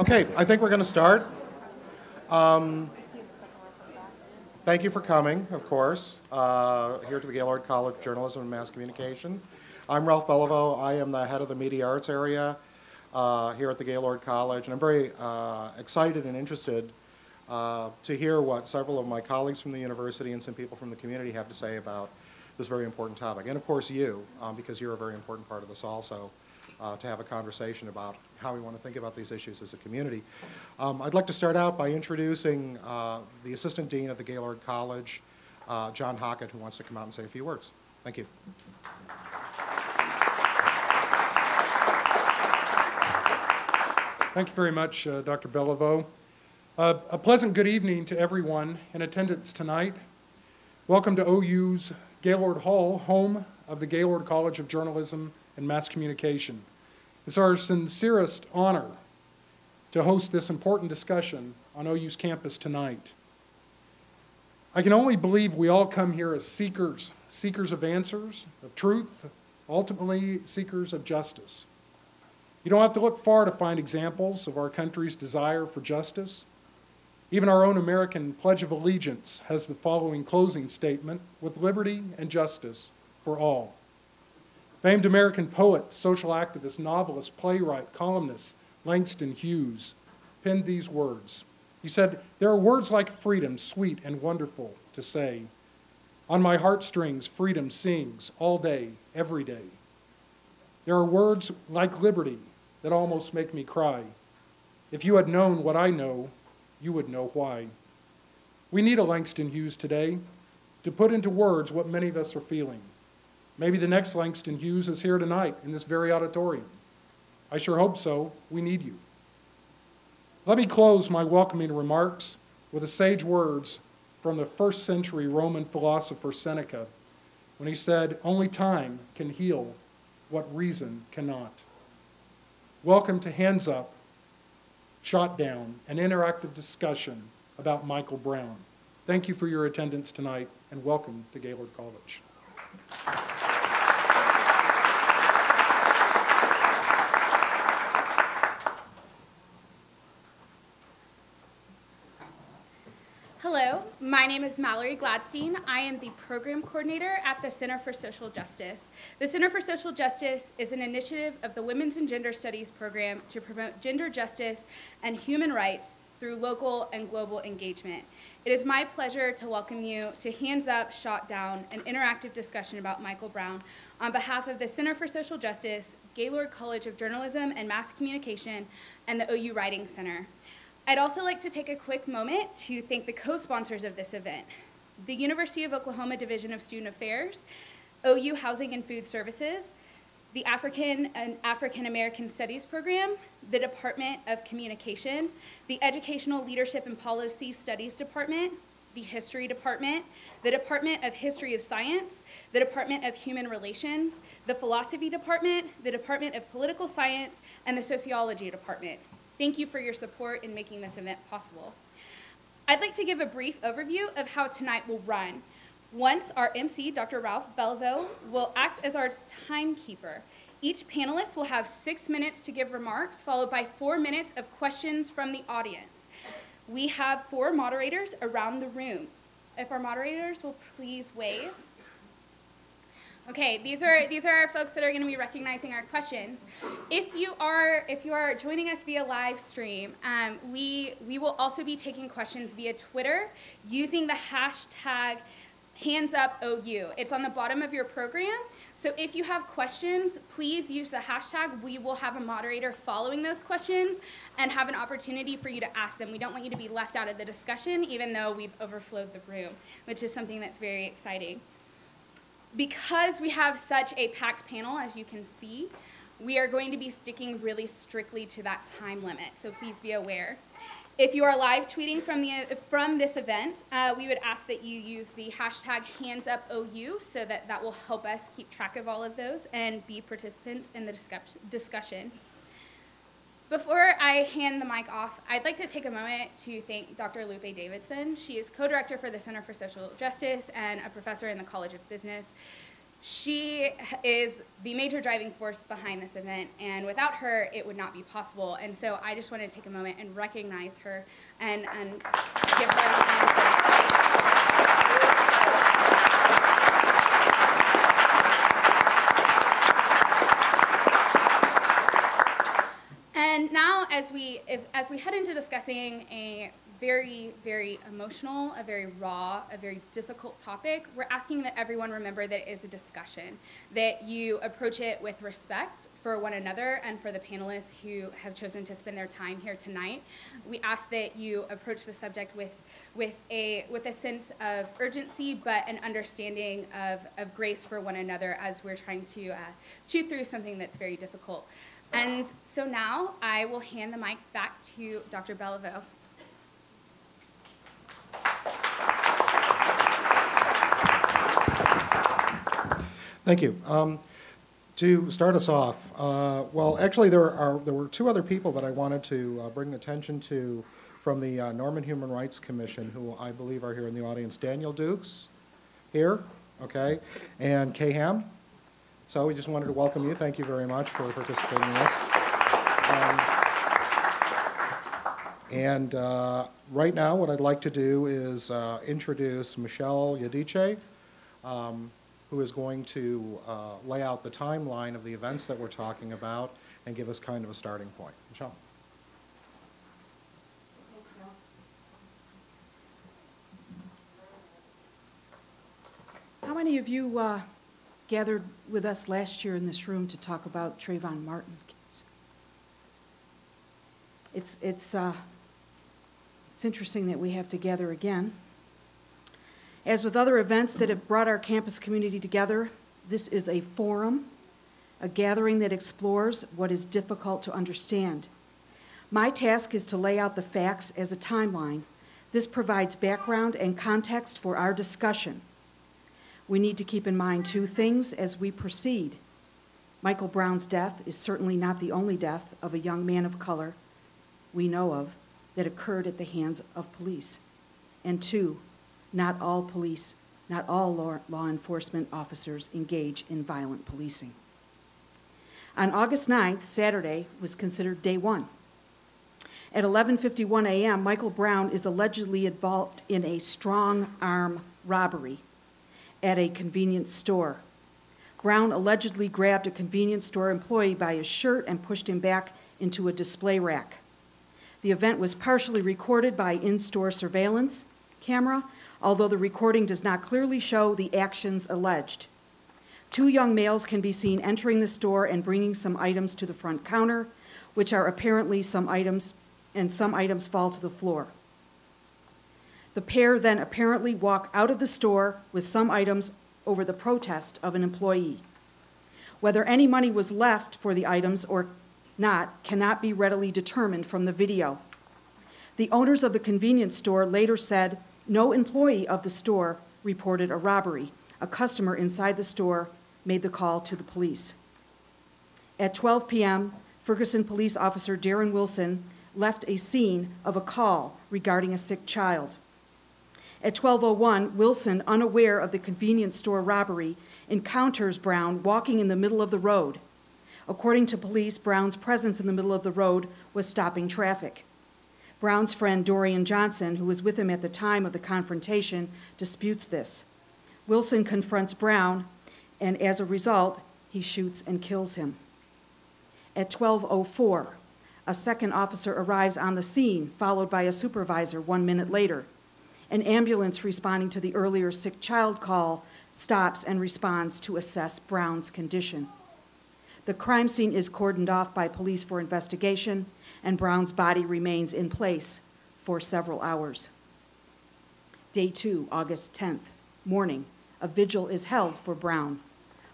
Okay, I think we're going to start. Um, thank you for coming, of course, uh, here to the Gaylord College of Journalism and Mass Communication. I'm Ralph Beliveau. I am the head of the media arts area uh, here at the Gaylord College, and I'm very uh, excited and interested uh, to hear what several of my colleagues from the university and some people from the community have to say about this very important topic. And of course you, um, because you're a very important part of this also, uh, to have a conversation about how we want to think about these issues as a community. Um, I'd like to start out by introducing uh, the Assistant Dean of the Gaylord College, uh, John Hockett, who wants to come out and say a few words. Thank you. Thank you very much, uh, Dr. Beliveau. Uh, a pleasant good evening to everyone in attendance tonight. Welcome to OU's Gaylord Hall, home of the Gaylord College of Journalism and Mass Communication. It's our sincerest honor to host this important discussion on OU's campus tonight. I can only believe we all come here as seekers, seekers of answers, of truth, ultimately seekers of justice. You don't have to look far to find examples of our country's desire for justice. Even our own American Pledge of Allegiance has the following closing statement with liberty and justice for all. Famed American poet, social activist, novelist, playwright, columnist Langston Hughes penned these words. He said, There are words like freedom, sweet and wonderful to say. On my heartstrings, freedom sings all day, every day. There are words like liberty that almost make me cry. If you had known what I know, you would know why. We need a Langston Hughes today to put into words what many of us are feeling. Maybe the next Langston Hughes is here tonight in this very auditorium. I sure hope so. We need you. Let me close my welcoming remarks with the sage words from the first century Roman philosopher Seneca when he said, Only time can heal what reason cannot. Welcome to Hands Up, Shot Down, an interactive discussion about Michael Brown. Thank you for your attendance tonight, and welcome to Gaylord College. My name is Mallory Gladstein. I am the program coordinator at the Center for Social Justice. The Center for Social Justice is an initiative of the Women's and Gender Studies program to promote gender justice and human rights through local and global engagement. It is my pleasure to welcome you to Hands Up, Shot Down, an interactive discussion about Michael Brown on behalf of the Center for Social Justice, Gaylord College of Journalism and Mass Communication, and the OU Writing Center. I'd also like to take a quick moment to thank the co-sponsors of this event. The University of Oklahoma Division of Student Affairs, OU Housing and Food Services, the African and African American Studies Program, the Department of Communication, the Educational Leadership and Policy Studies Department, the History Department, the Department of History of Science, the Department of Human Relations, the Philosophy Department, the Department of Political Science, and the Sociology Department. Thank you for your support in making this event possible. I'd like to give a brief overview of how tonight will run. Once our MC, Dr. Ralph Beliveau, will act as our timekeeper. Each panelist will have six minutes to give remarks, followed by four minutes of questions from the audience. We have four moderators around the room. If our moderators will please wave. Okay, these are these are our folks that are going to be recognizing our questions. If you are if you are joining us via live stream, um, we we will also be taking questions via Twitter using the hashtag HandsUpOU. It's on the bottom of your program. So if you have questions, please use the hashtag. We will have a moderator following those questions and have an opportunity for you to ask them. We don't want you to be left out of the discussion, even though we've overflowed the room, which is something that's very exciting because we have such a packed panel, as you can see, we are going to be sticking really strictly to that time limit, so please be aware. If you are live tweeting from, the, from this event, uh, we would ask that you use the hashtag HandsUpOU so that that will help us keep track of all of those and be participants in the discussion. Before I hand the mic off, I'd like to take a moment to thank Dr. Lupe Davidson. She is co-director for the Center for Social Justice and a professor in the College of Business. She is the major driving force behind this event, and without her, it would not be possible. And so I just want to take a moment and recognize her and, and give her a hand. And now, as we if, as we head into discussing a very, very emotional, a very raw, a very difficult topic, we're asking that everyone remember that it is a discussion, that you approach it with respect for one another and for the panelists who have chosen to spend their time here tonight. We ask that you approach the subject with with a with a sense of urgency, but an understanding of, of grace for one another as we're trying to uh, chew through something that's very difficult. And so now I will hand the mic back to Dr. Beliveau. Thank you. Um, To start us off, uh, well, actually, there are, there were two other people that I wanted to uh, bring attention to from the uh, Norman Human Rights Commission, who I believe are here in the audience. Daniel Dukes, here, okay, and Kay Ham. So we just wanted to welcome you. Thank you very much for participating in this. Um, And uh, right now, what I'd like to do is uh, introduce Michelle Yadiche, um, who is going to uh, lay out the timeline of the events that we're talking about and give us kind of a starting point. Michelle? How many of you uh, gathered with us last year in this room to talk about Trayvon Martin case? It's, it's, uh, it's interesting that we have to gather again. As with other events that have brought our campus community together, this is a forum, a gathering that explores what is difficult to understand. My task is to lay out the facts as a timeline. This provides background and context for our discussion. We need to keep in mind two things as we proceed. Michael Brown's death is certainly not the only death of a young man of color we know of that occurred at the hands of police. And two, not all police, not all law, law enforcement officers engage in violent policing. On August 9th, Saturday, was considered day one. At 11:51 a.m., Michael Brown is allegedly involved in a strong arm robbery at a convenience store. Brown allegedly grabbed a convenience store employee by his shirt and pushed him back into a display rack. The event was partially recorded by in-store surveillance camera, although the recording does not clearly show the actions alleged. Two young males can be seen entering the store and bringing some items to the front counter, which are apparently some items, and some items fall to the floor. The pair then apparently walk out of the store with some items over the protest of an employee. Whether any money was left for the items or not cannot be readily determined from the video. The owners of the convenience store later said no employee of the store reported a robbery. A customer inside the store made the call to the police. At 12 p.m., Ferguson police officer Darren Wilson left a scene of a call regarding a sick child. At 12:01, Wilson, unaware of the convenience store robbery, encounters Brown walking in the middle of the road. According to police, Brown's presence in the middle of the road was stopping traffic. Brown's friend Dorian Johnson, who was with him at the time of the confrontation, disputes this. Wilson confronts Brown, and as a result, he shoots and kills him. At 12:04, a second officer arrives on the scene, followed by a supervisor one minute later. An ambulance responding to the earlier sick child call stops and responds to assess Brown's condition. The crime scene is cordoned off by police for investigation, and Brown's body remains in place for several hours. Day two, August 10th, morning, a vigil is held for Brown.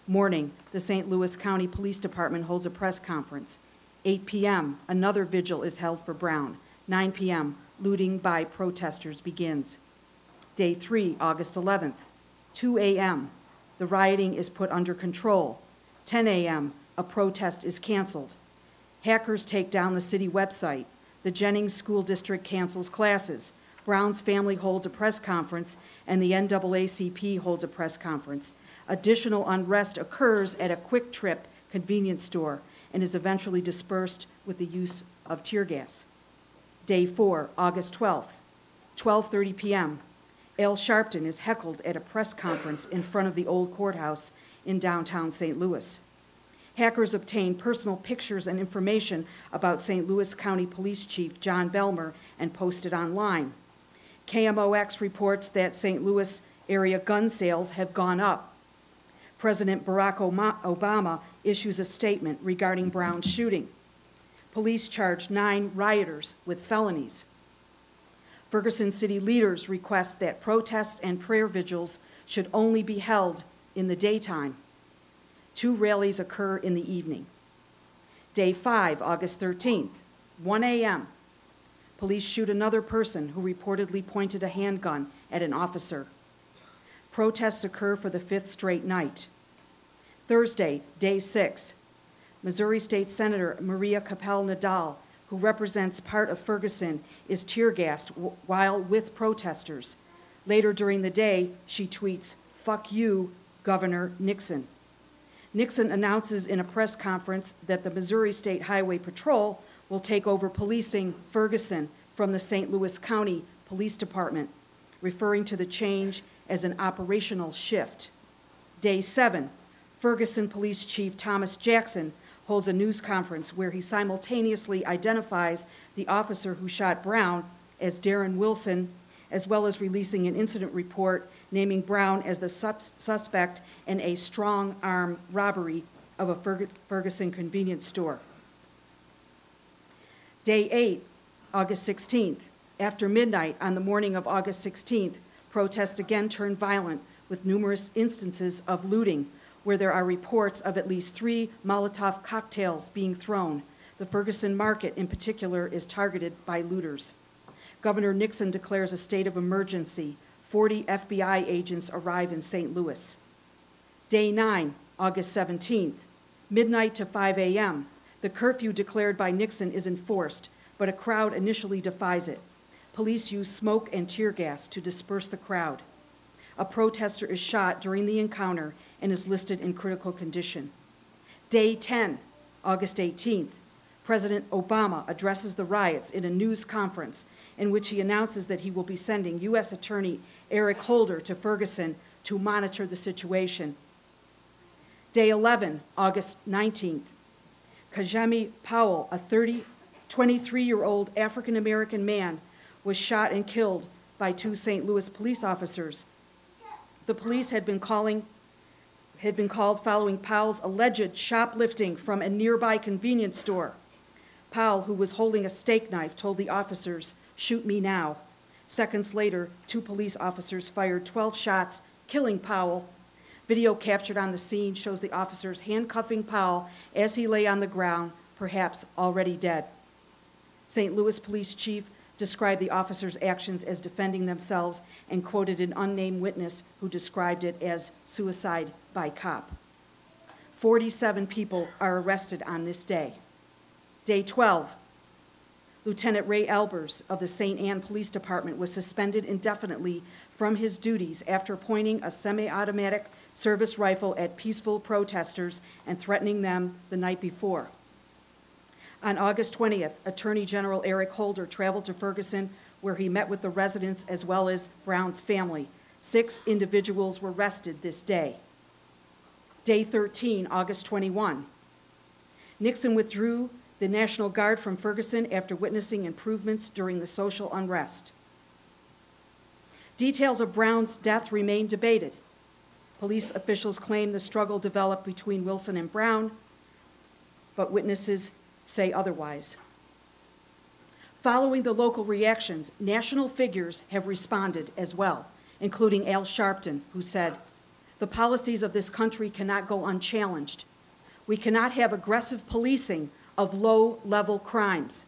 Morning, the St. Louis County Police Department holds a press conference. 8 p.m., another vigil is held for Brown. 9 p.m., looting by protesters begins. Day three, August 11th, 2 a.m., the rioting is put under control. 10 a.m., a protest is canceled. Hackers take down the city website. The Jennings School District cancels classes. Brown's family holds a press conference, and the NAACP holds a press conference. Additional unrest occurs at a QuikTrip convenience store and is eventually dispersed with the use of tear gas. Day four, August 12th, 12:30 p.m. Al Sharpton is heckled at a press conference in front of the old courthouse in downtown St. Louis. Hackers obtain personal pictures and information about St. Louis County Police Chief John Belmar and post it online. KMOX reports that St. Louis area gun sales have gone up. President Barack Obama issues a statement regarding Brown's shooting. Police charge nine rioters with felonies. Ferguson city leaders request that protests and prayer vigils should only be held in the daytime. Two rallies occur in the evening. Day 5, August 13th, 1 a.m. Police shoot another person who reportedly pointed a handgun at an officer. Protests occur for the fifth straight night. Thursday, day 6, Missouri State Senator Maria Chappelle-Nadal, who represents part of Ferguson, is tear gassed while with protesters. Later during the day, she tweets, Fuck you, Governor Nixon. Nixon announces in a press conference that the Missouri State Highway Patrol will take over policing Ferguson from the St. Louis County Police Department, referring to the change as an operational shift. Day seven, Ferguson Police Chief Thomas Jackson holds a news conference where he simultaneously identifies the officer who shot Brown as Darren Wilson, as well as releasing an incident report naming Brown as the sus- suspect in a strong arm robbery of a Ferg- Ferguson convenience store. Day 8, August 16th. After midnight on the morning of August 16th, protests again turned violent with numerous instances of looting, where there are reports of at least three Molotov cocktails being thrown. The Ferguson market, in particular, is targeted by looters. Governor Nixon declares a state of emergency. 40 FBI agents arrive in St. Louis. Day 9, August 17th, midnight to 5 a.m. The curfew declared by Nixon is enforced, but a crowd initially defies it. Police use smoke and tear gas to disperse the crowd. A protester is shot during the encounter and is listed in critical condition. Day 10, August 18th, President Obama addresses the riots in a news conference in which he announces that he will be sending U.S. Attorney Eric Holder to Ferguson to monitor the situation. Day 11, August 19th, Kajieme Powell, a 30, 23-year-old African-American man, was shot and killed by two St. Louis police officers. The police had been calling had been called following Powell's alleged shoplifting from a nearby convenience store. Powell, who was holding a steak knife, told the officers, Shoot me now. Seconds later, two police officers fired 12 shots, killing Powell. Video captured on the scene shows the officers handcuffing Powell as he lay on the ground, perhaps already dead. St. Louis Police Chief described the officers' actions as defending themselves and quoted an unnamed witness who described it as suicide by cop. 47 people are arrested on this day. Day 12, Lieutenant Ray Albers of the St. Ann Police Department was suspended indefinitely from his duties after pointing a semi-automatic service rifle at peaceful protesters and threatening them the night before. On August 20th, Attorney General Eric Holder traveled to Ferguson where he met with the residents as well as Brown's family. Six individuals were arrested this day. Day 13, August 21. Nixon withdrew the National Guard from Ferguson after witnessing improvements during the social unrest. Details of Brown's death remain debated. Police officials claim the struggle developed between Wilson and Brown, but witnesses say otherwise. Following the local reactions, national figures have responded as well, including Al Sharpton, who said, The policies of this country cannot go unchallenged. We cannot have aggressive policing of low level crimes.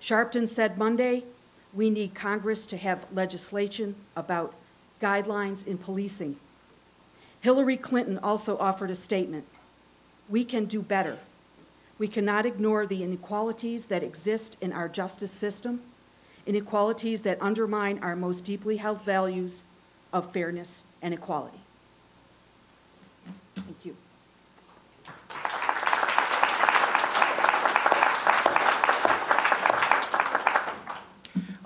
Sharpton said Monday, We need Congress to have legislation about guidelines in policing. Hillary Clinton also offered a statement We can do better. We cannot ignore the inequalities that exist in our justice system. inequalities that undermine our most deeply held values of fairness and equality. Thank you.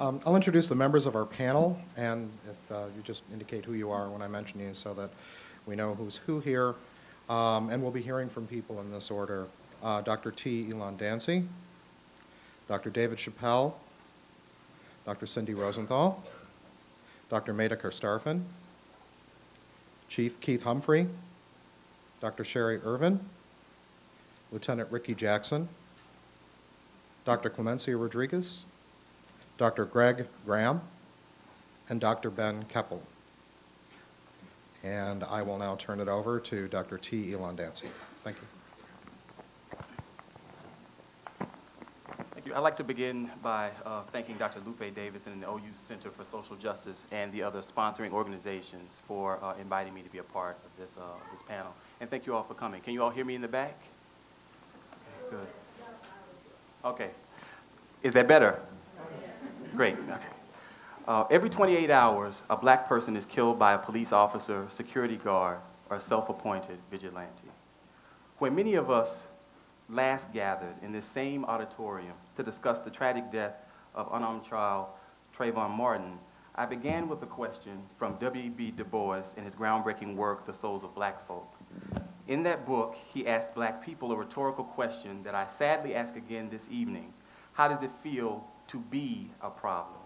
Um, I'll introduce the members of our panel, and if uh, you just indicate who you are when I mention you so that we know who's who here. Um, And we'll be hearing from people in this order. Uh, Dr. T. Elon Dancy, Dr. David Chappell, Dr. Cindy Rosenthal, Dr. Maida Karstarfin, Chief Keith Humphrey, Dr. Sherri Irvin, Lieutenant Ricky Jackson, Dr. Clemencia Rodriguez, Dr. Greg Graham, and Dr. Ben Keppel. And I will now turn it over to Dr. T. Elon Dancy. Thank you. Thank you. I'd like to begin by uh, thanking Dr. Lupe Davis and the OU Center for Social Justice and the other sponsoring organizations for uh, inviting me to be a part of this, uh, this panel. And thank you all for coming. Can you all hear me in the back? Okay, good. Okay. Is that better? Great. Okay. Uh, every 28 hours, a black person is killed by a police officer, security guard, or self-appointed vigilante. When many of us last gathered in this same auditorium to discuss the tragic death of unarmed child Trayvon Martin, I began with a question from W.B. Du Bois in his groundbreaking work, The Souls of Black Folk. In that book, he asked black people a rhetorical question that I sadly ask again this evening. How does it feel to be a problem?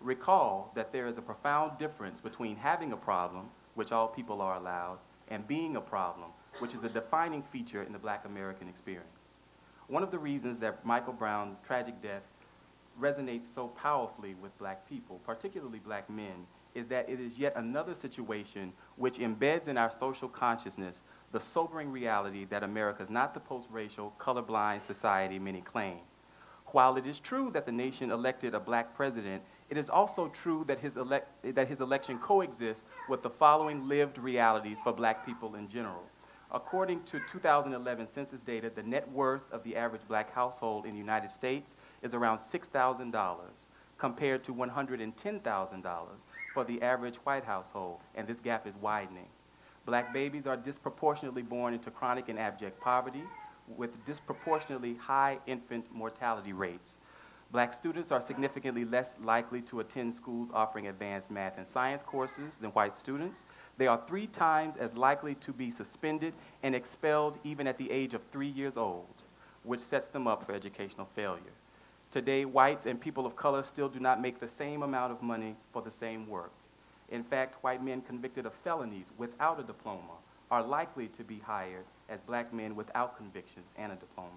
Recall that there is a profound difference between having a problem, which all people are allowed, and being a problem, which is a defining feature in the black American experience. One of the reasons that Michael Brown's tragic death resonates so powerfully with black people, particularly black men, is that it is yet another situation which embeds in our social consciousness the sobering reality that America is not the post-racial, colorblind society many claim. While it is true that the nation elected a black president, it is also true that his, that his election coexists with the following lived realities for black people in general. According to 2011 census data, the net worth of the average black household in the United States is around $6,000 compared to $110,000 for the average white household, and this gap is widening. Black babies are disproportionately born into chronic and abject poverty with disproportionately high infant mortality rates. Black students are significantly less likely to attend schools offering advanced math and science courses than white students. They are three times as likely to be suspended and expelled even at the age of three years old, which sets them up for educational failure. Today, whites and people of color still do not make the same amount of money for the same work. In fact, white men convicted of felonies without a diploma are likely to be hired as black men without convictions and a diploma.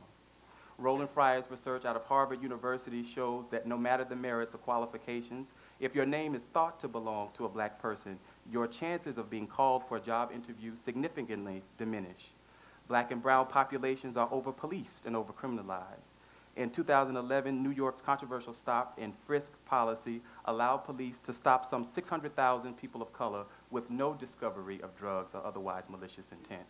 Roland Fryer's research out of Harvard University shows that no matter the merits or qualifications, if your name is thought to belong to a black person, your chances of being called for a job interview significantly diminish. Black and brown populations are over-policed and over-criminalized. In 2011, New York's controversial stop and frisk policy allowed police to stop some 600,000 people of color with no discovery of drugs or otherwise malicious intent.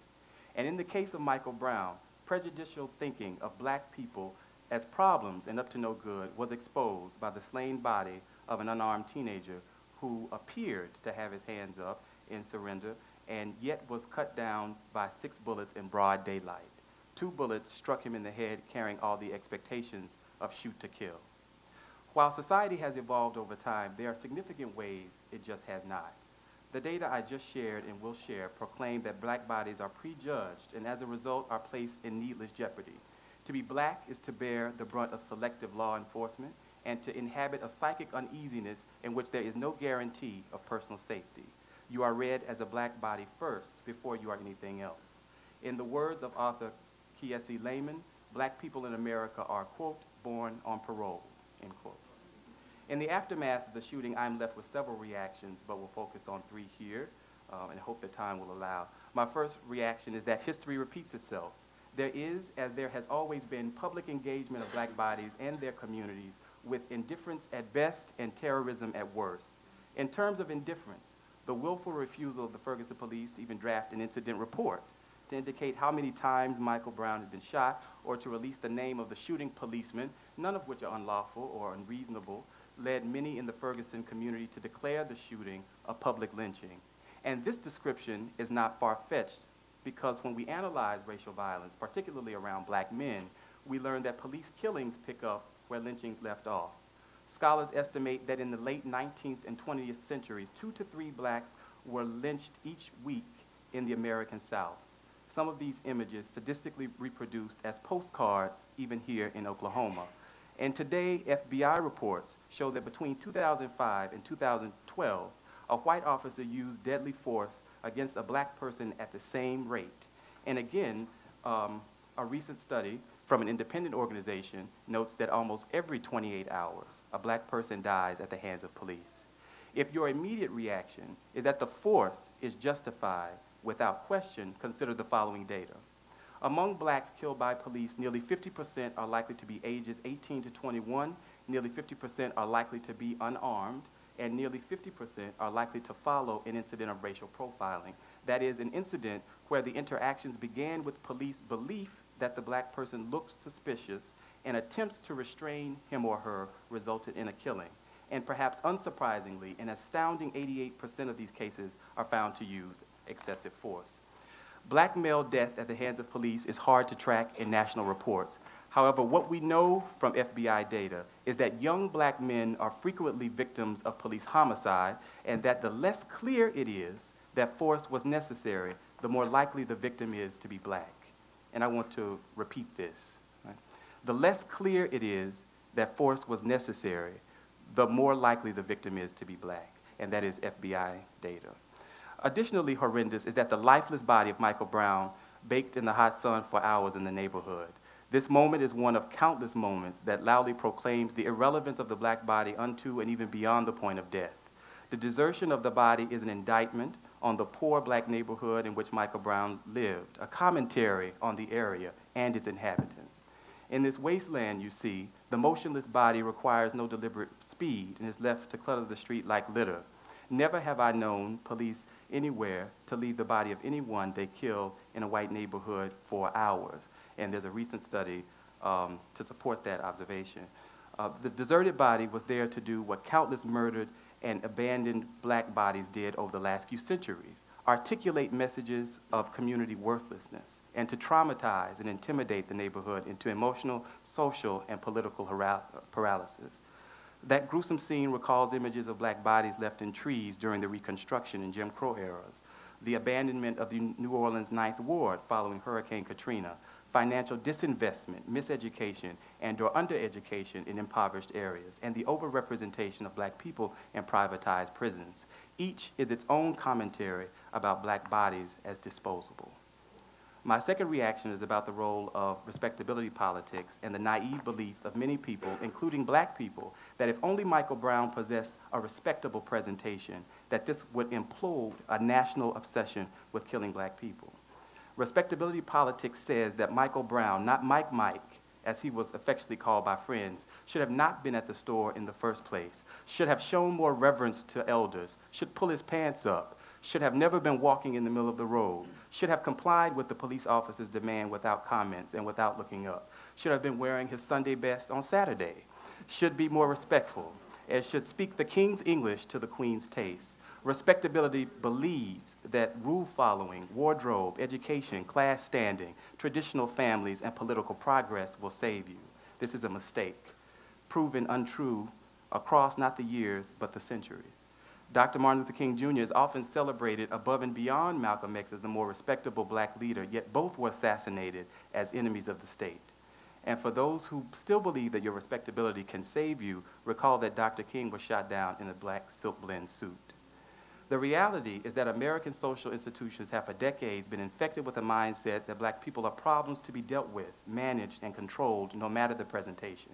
And in the case of Michael Brown, prejudicial thinking of black people as problems and up to no good was exposed by the slain body of an unarmed teenager who appeared to have his hands up in surrender and yet was cut down by six bullets in broad daylight. Two bullets struck him in the head carrying all the expectations of shoot to kill. While society has evolved over time, there are significant ways it just has not. The data I just shared and will share proclaim that black bodies are prejudged and as a result are placed in needless jeopardy. To be black is to bear the brunt of selective law enforcement and to inhabit a psychic uneasiness in which there is no guarantee of personal safety. You are read as a black body first before you are anything else. In the words of author Kiese Laymon, black people in America are, quote, born on parole, end quote. In the aftermath of the shooting, I'm left with several reactions, but we'll focus on three here um, and hope the time will allow. My first reaction is that history repeats itself. There is, as there has always been, public engagement of black bodies and their communities with indifference at best and terrorism at worst. In terms of indifference, the willful refusal of the Ferguson police to even draft an incident report to indicate how many times Michael Brown had been shot or to release the name of the shooting policeman, none of which are unlawful or unreasonable, led many in the Ferguson community to declare the shooting a public lynching. And this description is not far-fetched because when we analyze racial violence, particularly around black men, we learn that police killings pick up where lynchings left off. Scholars estimate that in the late 19th and 20th centuries, two to three blacks were lynched each week in the American South. Some of these images sadistically reproduced as postcards even here in Oklahoma. And today, FBI reports show that between 2005 and 2012, a white officer used deadly force against a black person at the same rate. And again, um, a recent study from an independent organization notes that almost every 28 hours, a black person dies at the hands of police. If your immediate reaction is that the force is justified without question, consider the following data. Among blacks killed by police, nearly 50% are likely to be ages 18 to 21, nearly 50% are likely to be unarmed, and nearly 50% are likely to follow an incident of racial profiling. That is, an incident where the interactions began with police belief that the black person looked suspicious and attempts to restrain him or her resulted in a killing. And perhaps unsurprisingly, an astounding 88% of these cases are found to use excessive force. Black male death at the hands of police is hard to track in national reports. However, what we know from FBI data is that young black men are frequently victims of police homicide, and that the less clear it is that force was necessary, the more likely the victim is to be black. And I want to repeat this. right? The less clear it is that force was necessary, the more likely the victim is to be black, and that is FBI data. Additionally horrendous is that the lifeless body of Michael Brown baked in the hot sun for hours in the neighborhood. This moment is one of countless moments that loudly proclaims the irrelevance of the black body unto and even beyond the point of death. The desertion of the body is an indictment on the poor black neighborhood in which Michael Brown lived, a commentary on the area and its inhabitants. In this wasteland, you see, the motionless body requires no deliberate speed and is left to clutter the street like litter. Never have I known police anywhere to leave the body of anyone they kill in a white neighborhood for hours. And there's a recent study um, to support that observation. Uh, the deserted body was there to do what countless murdered and abandoned black bodies did over the last few centuries articulate messages of community worthlessness and to traumatize and intimidate the neighborhood into emotional, social, and political paralysis. That gruesome scene recalls images of black bodies left in trees during the Reconstruction and Jim Crow eras, the abandonment of the New Orleans Ninth Ward following Hurricane Katrina, financial disinvestment, miseducation, and or undereducation in impoverished areas, and the overrepresentation of black people in privatized prisons. Each is its own commentary about black bodies as disposable. My second reaction is about the role of respectability politics and the naive beliefs of many people, including black people, that if only Michael Brown possessed a respectable presentation, that this would implode a national obsession with killing black people. Respectability politics says that Michael Brown, not Mike Mike, as he was affectionately called by friends, should have not been at the store in the first place, should have shown more reverence to elders, should pull his pants up, should have never been walking in the middle of the road, should have complied with the police officer's demand without comments and without looking up, should have been wearing his Sunday best on Saturday, should be more respectful, and should speak the king's English to the queen's taste. Respectability believes that rule following, wardrobe, education, class standing, traditional families, and political progress will save you. This is a mistake, proven untrue across not the years, but the centuries. Dr. Martin Luther King Jr. is often celebrated above and beyond Malcolm X as the more respectable black leader, yet both were assassinated as enemies of the state. And for those who still believe that your respectability can save you, recall that Dr. King was shot down in a black silk blend suit. The reality is that American social institutions have for decades been infected with a mindset that black people are problems to be dealt with, managed, and controlled no matter the presentation.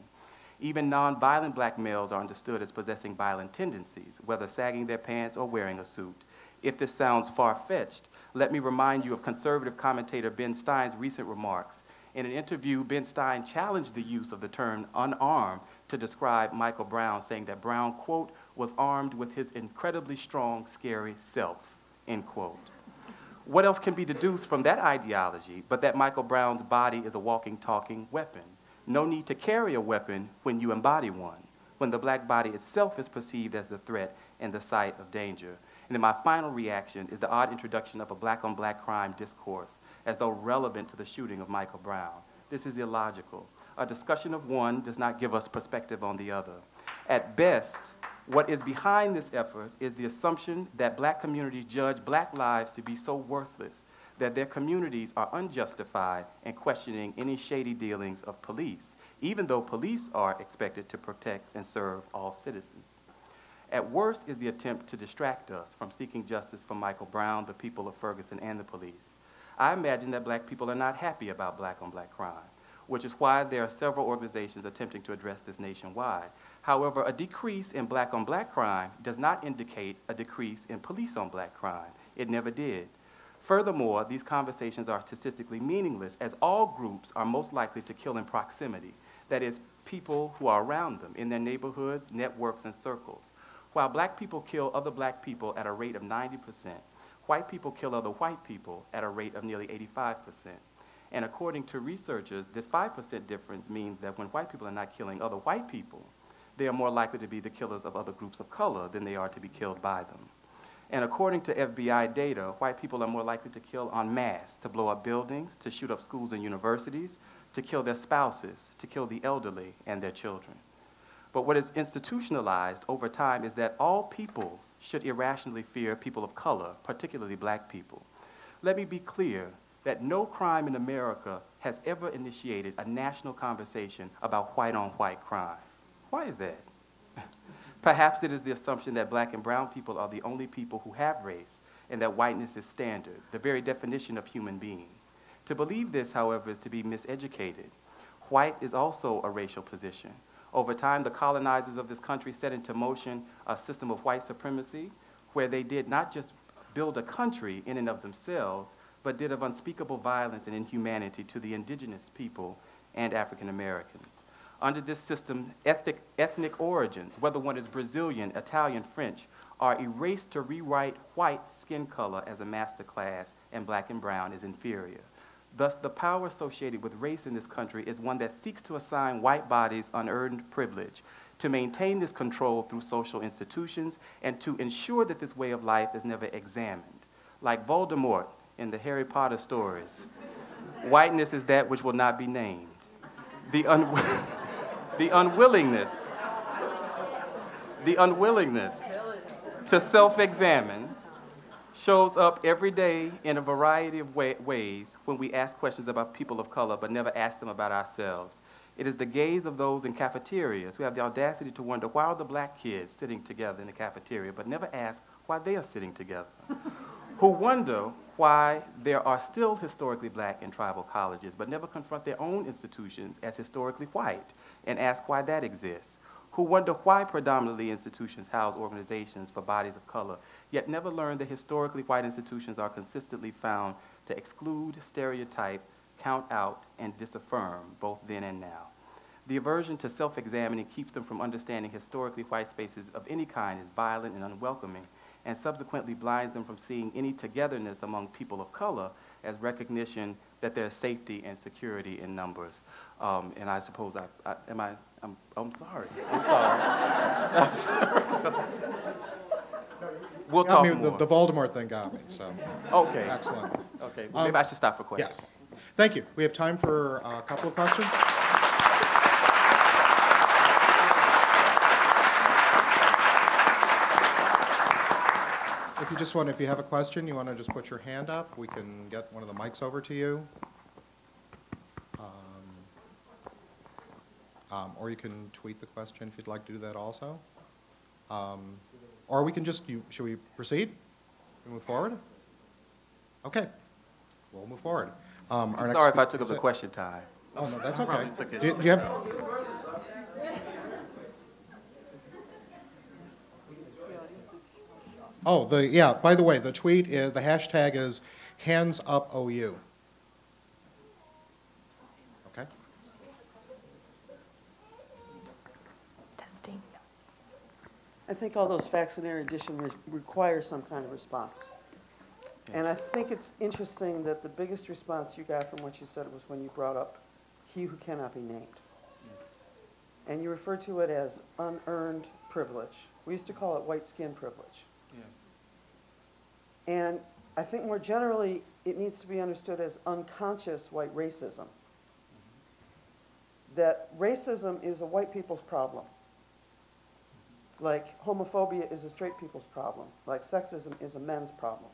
Even nonviolent black males are understood as possessing violent tendencies, whether sagging their pants or wearing a suit. If this sounds far-fetched, let me remind you of conservative commentator Ben Stein's recent remarks. In an interview, Ben Stein challenged the use of the term unarmed to describe Michael Brown, saying that Brown, quote, was armed with his incredibly strong, scary self, end quote. What else can be deduced from that ideology but that Michael Brown's body is a walking, talking weapon? No need to carry a weapon when you embody one. when the black body itself is perceived as the threat and the site of danger. And then my final reaction is the odd introduction of a black-on-black crime discourse as though relevant to the shooting of Michael Brown. This is illogical. A discussion of one does not give us perspective on the other. At best, what is behind this effort is the assumption that black communities judge black lives to be so worthless that their communities are unjustified in questioning any shady dealings of police, even though police are expected to protect and serve all citizens. At worst is the attempt to distract us from seeking justice for Michael Brown, the people of Ferguson, and the police. I imagine that black people are not happy about black on black crime, which is why there are several organizations attempting to address this nationwide. However, a decrease in black on black crime does not indicate a decrease in police on black crime. It never did. Furthermore, these conversations are statistically meaningless as all groups are most likely to kill in proximity, that is, people who are around them in their neighborhoods, networks, and circles. While black people kill other black people at a rate of 90%, white people kill other white people at a rate of nearly 85%. And according to researchers, this 5% difference means that when white people are not killing other white people, they are more likely to be the killers of other groups of color than they are to be killed by them. And according to FBI data, white people are more likely to kill en masse, to blow up buildings, to shoot up schools and universities, to kill their spouses, to kill the elderly and their children. But what is institutionalized over time is that all people should irrationally fear people of color, particularly black people. Let me be clear that no crime in America has ever initiated a national conversation about white on white crime. Why is that? Perhaps it is the assumption that black and brown people are the only people who have race and that whiteness is standard, the very definition of human being. To believe this, however, is to be miseducated. White is also a racial position. Over time, the colonizers of this country set into motion a system of white supremacy where they did not just build a country in and of themselves, but did of unspeakable violence and inhumanity to the indigenous people and African Americans. Under this system, ethnic, ethnic origins, whether one is Brazilian, Italian, French, are erased to rewrite white skin color as a master class and black and brown is inferior. Thus, the power associated with race in this country is one that seeks to assign white bodies unearned privilege, to maintain this control through social institutions, and to ensure that this way of life is never examined. Like Voldemort in the Harry Potter stories, whiteness is that which will not be named. The, un- the unwillingness, the unwillingness to self-examine shows up every day in a variety of way, ways when we ask questions about people of color but never ask them about ourselves. It is the gaze of those in cafeterias who have the audacity to wonder why are the black kids sitting together in the cafeteria but never ask why they are sitting together. who wonder why there are still historically black and tribal colleges but never confront their own institutions as historically white and ask why that exists who wonder why predominantly institutions house organizations for bodies of color, yet never learn that historically white institutions are consistently found to exclude, stereotype, count out, and disaffirm, both then and now. The aversion to self-examining keeps them from understanding historically white spaces of any kind is violent and unwelcoming, and subsequently blinds them from seeing any togetherness among people of color as recognition that there's safety and security in numbers. Um, and I suppose I, I am I I'm, I'm sorry. I'm sorry. I'm sorry. We'll Got talk me- more. The the Voldemort thing got me, so, okay. excellent. Okay. Um, Maybe I should stop for questions. Yes. Thank you. We have time for a couple of questions. If you just want, if you have a question, you want to just put your hand up, we can get one of the mics over to you. Um, um, Or you can tweet the question if you'd like to do that also. Um, Or we can just, you, should we proceed? We Move forward? Okay, we'll move forward. Um, our I'm next sorry if I took up the question time. Oh, no, that's okay. Probably took it. Do do you have? Oh, the, yeah, by the way, the tweet is, the hashtag is hands up OU. Okay? Testing. I think all those facts in erudition re- require some kind of response. And I think it's interesting that the biggest response you got from what you said was when you brought up he who cannot be named. and you refer to it as unearned privilege. We used to call it white skin privilege. Yes. And I think more generally, it needs to be understood as unconscious white racism. Mm-hmm. That racism is a white people's problem. Like homophobia is a straight people's problem. Like sexism is a men's problem.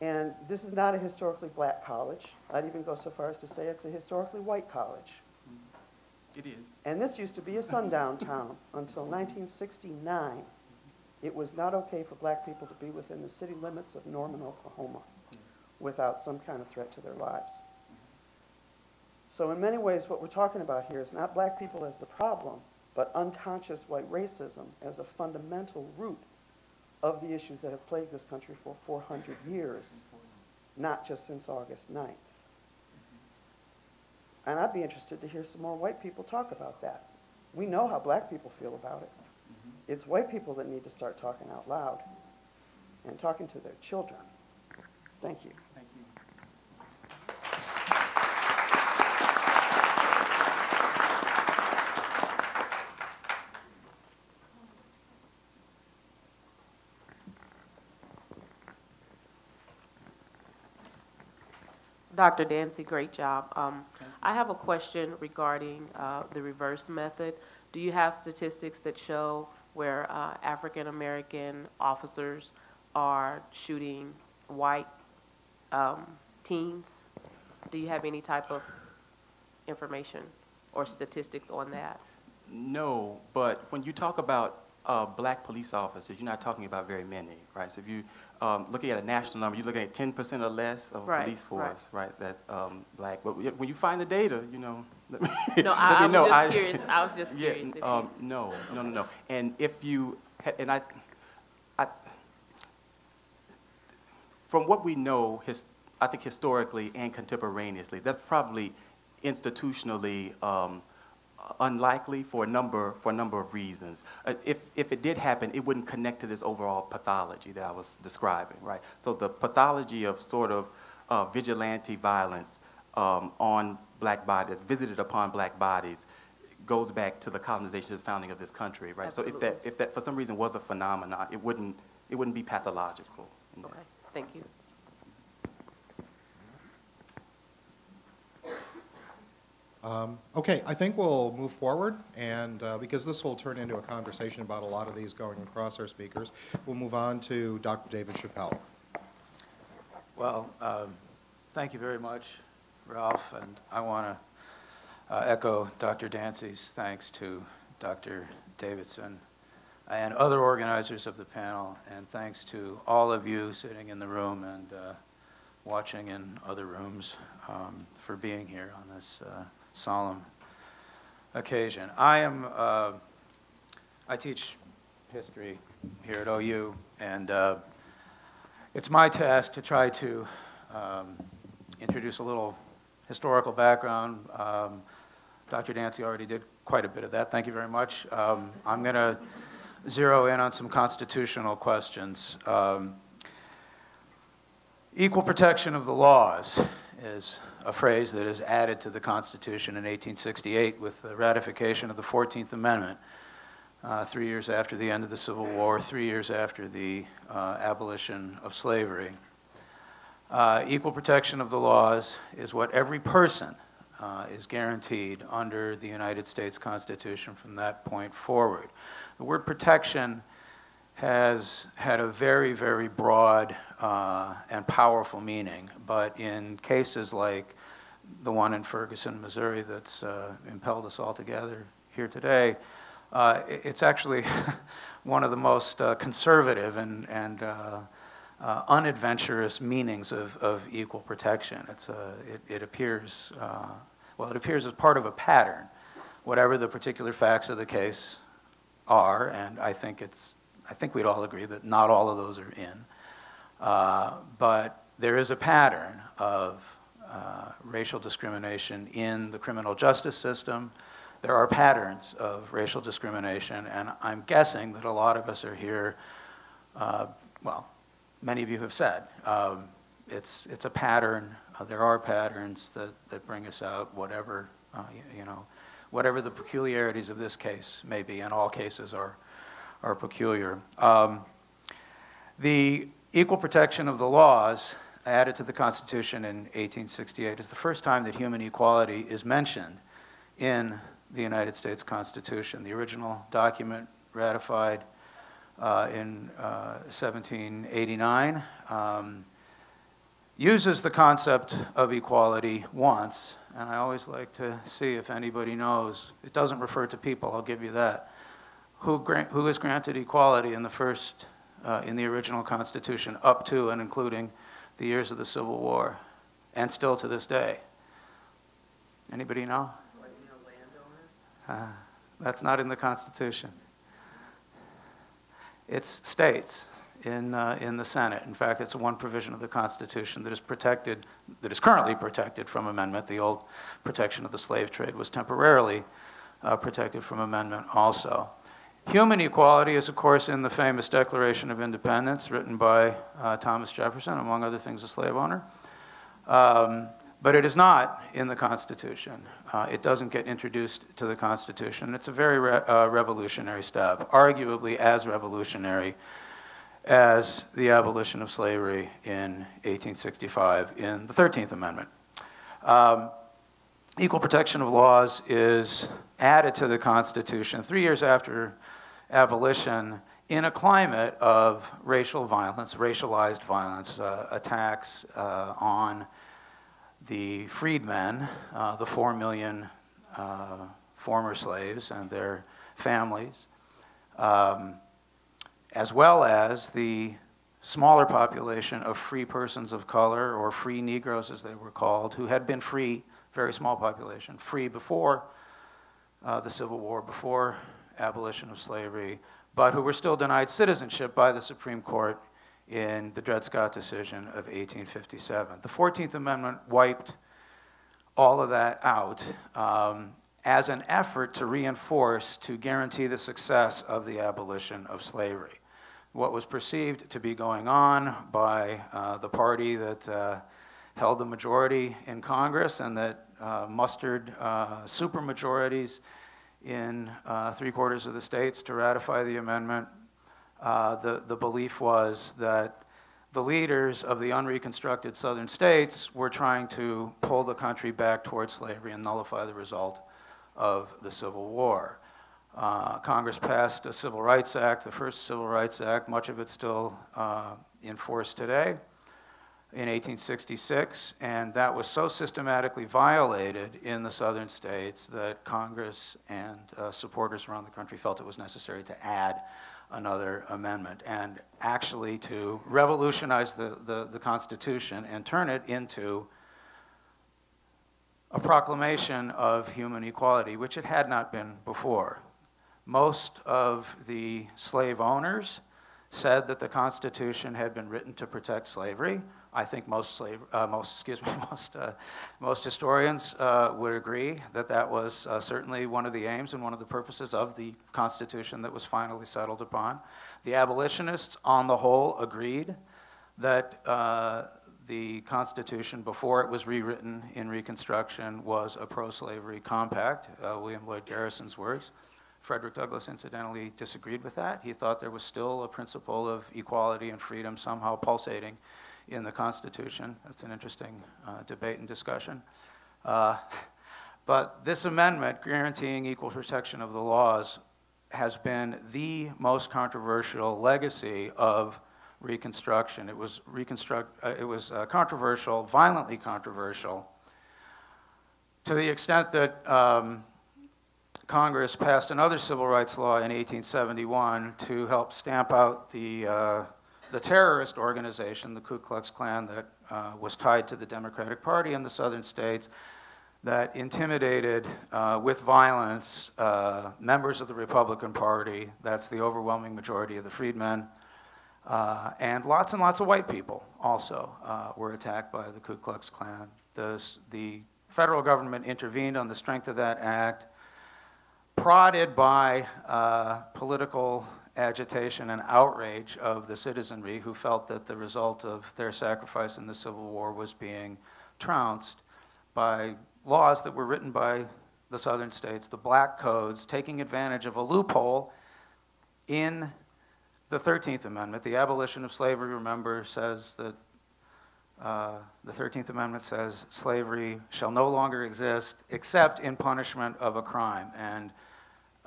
And this is not a historically black college. I'd even go so far as to say it's a historically white college. It is. And this used to be a sundown town until 1969. It was not okay for black people to be within the city limits of Norman, Oklahoma, without some kind of threat to their lives. So in many ways, what we're talking about here is not black people as the problem, but unconscious white racism as a fundamental root of the issues that have plagued this country for 400 years, not just since August 9th. And I'd be interested to hear some more white people talk about that. We know how black people feel about it. It's white people that need to start talking out loud and talking to their children. Thank you. Dr. Dancy, great job. Um, I have a question regarding uh, the reverse method. Do you have statistics that show where uh, African-American officers are shooting white um, teens? Do you have any type of information or statistics on that? No, but when you talk about uh, black police officers, you're not talking about very many, right? So if you um, looking at a national number, you're looking at 10% or less of Right, police force, right? That's um, black. But when you find the data, you know, let me, No, let I, I was know. just curious, I was just Yeah, curious. um, no, no, no, no. And if you, and I, I, from what we know, his, I think historically and contemporaneously, that's probably institutionally um, unlikely for a number for a number of reasons. Uh, if if it did happen, it wouldn't connect to this overall pathology that I was describing, right? So the pathology of sort of uh, vigilante violence um, on black bodies, visited upon black bodies, goes back to the colonization, the founding of this country, right? So if that if that for some reason was a phenomenon, it wouldn't it wouldn't be pathological. Okay, thank you. Um, Okay, I think we'll move forward, and uh, because this will turn into a conversation about a lot of these going across our speakers, we'll move on to Dr. David Chappell. Well, um, thank you very much, Ralph, and I want to echo Dr. Dancy's thanks to Dr. Davidson and other organizers of the panel, and thanks to all of you sitting in the room and uh, watching in other rooms um, for being here on this uh, solemn occasion. I am, uh, I teach history here at OU, and uh, it's my task to try to um, introduce a little historical background. Um, Dr. Dancy already did quite a bit of that. Thank you very much. Um, I'm going to zero in on some constitutional questions. Um, equal protection of the laws is a phrase that is added to the Constitution in 1868 with the ratification of the 14th Amendment uh, three years after the end of the Civil War, three years after the uh, abolition of slavery. Uh, equal protection of the laws is what every person uh, is guaranteed under the United States Constitution from that point forward. The word protection has had a very, very broad uh, and powerful meaning, but in cases like the one in Ferguson, Missouri, that's uh, impelled us all together here today, uh, it's actually one of the most uh, conservative and, and uh, uh, unadventurous meanings of, of equal protection. It's a, it, it appears, well, it appears as part of a pattern, whatever the particular facts of the case are, and I think it's, I think we'd all agree that not all of those are in. Uh, but there is a pattern of uh, racial discrimination in the criminal justice system. There are patterns of racial discrimination, and I'm guessing that a lot of us are here, uh, well, many of you have said, um, it's, it's a pattern. Uh, there are patterns that, that bring us out, whatever, uh, you, you know, whatever the peculiarities of this case may be, and all cases are, are peculiar. Um, the equal protection of the laws added to the Constitution in 1868 is the first time that human equality is mentioned in the United States Constitution. The original document ratified uh, in uh, 1789 um, uses the concept of equality once, and I always like to see if anybody knows. It doesn't refer to people, I'll give you that. Who, grant, who is granted equality in the first, uh, in the original Constitution, up to and including the years of the Civil War, and still to this day? Anybody know? Uh, that's not in the Constitution. It's states in, uh, in the Senate. In fact, it's one provision of the Constitution that is protected, that is currently protected from amendment. The old protection of the slave trade was temporarily uh, protected from amendment also. Human equality is, of course, in the famous Declaration of Independence written by uh, Thomas Jefferson, among other things, a slave owner. Um, but it is not in the Constitution. Uh, it doesn't get introduced to the Constitution. It's a very re uh, revolutionary step, arguably as revolutionary as the abolition of slavery in 1865 in the 13th Amendment. Um, equal protection of laws is added to the Constitution three years after abolition in a climate of racial violence, racialized violence, uh, attacks uh, on the freedmen, uh, the four million uh, former slaves and their families, um, as well as the smaller population of free persons of color, or free Negroes as they were called, who had been free, very small population, free before uh, the Civil War, before abolition of slavery, but who were still denied citizenship by the Supreme Court in the Dred Scott decision of 1857. The 14th Amendment wiped all of that out um, as an effort to reinforce, to guarantee the success of the abolition of slavery. What was perceived to be going on by uh, the party that uh, held the majority in Congress and that uh, mustered uh, supermajorities in uh, three quarters of the states to ratify the amendment. Uh, the, the belief was that the leaders of the unreconstructed southern states were trying to pull the country back towards slavery and nullify the result of the Civil War. Uh, Congress passed a Civil Rights Act, the first Civil Rights Act, much of it still uh, in force today, in 1866, and that was so systematically violated in the southern states that Congress and uh, supporters around the country felt it was necessary to add another amendment and actually to revolutionize the, the, the, Constitution and turn it into a proclamation of human equality, which it had not been before. Most of the slave owners said that the Constitution had been written to protect slavery. I think most, slave, uh, most, excuse me, most, uh, most historians uh, would agree that that was uh, certainly one of the aims and one of the purposes of the Constitution that was finally settled upon. The abolitionists, on the whole, agreed that uh, the Constitution, before it was rewritten in Reconstruction, was a pro-slavery compact, uh, William Lloyd Garrison's words. Frederick Douglass incidentally disagreed with that. He thought there was still a principle of equality and freedom somehow pulsating in the Constitution. That's an interesting uh, debate and discussion. Uh, but this amendment guaranteeing equal protection of the laws has been the most controversial legacy of Reconstruction. It was, reconstruct, uh, it was uh, controversial, violently controversial, to the extent that um, Congress passed another civil rights law in 1871 to help stamp out the uh, the terrorist organization, the Ku Klux Klan, that uh, was tied to the Democratic Party in the southern states, that intimidated uh, with violence uh, members of the Republican Party, that's the overwhelming majority of the freedmen, uh, and lots and lots of white people also uh, were attacked by the Ku Klux Klan. The, the federal government intervened on the strength of that act, prodded by uh, political agitation and outrage of the citizenry who felt that the result of their sacrifice in the Civil War was being trounced by laws that were written by the southern states, the black codes, taking advantage of a loophole in the 13th Amendment. The abolition of slavery, remember, says that uh, the 13th Amendment says slavery shall no longer exist except in punishment of a crime. And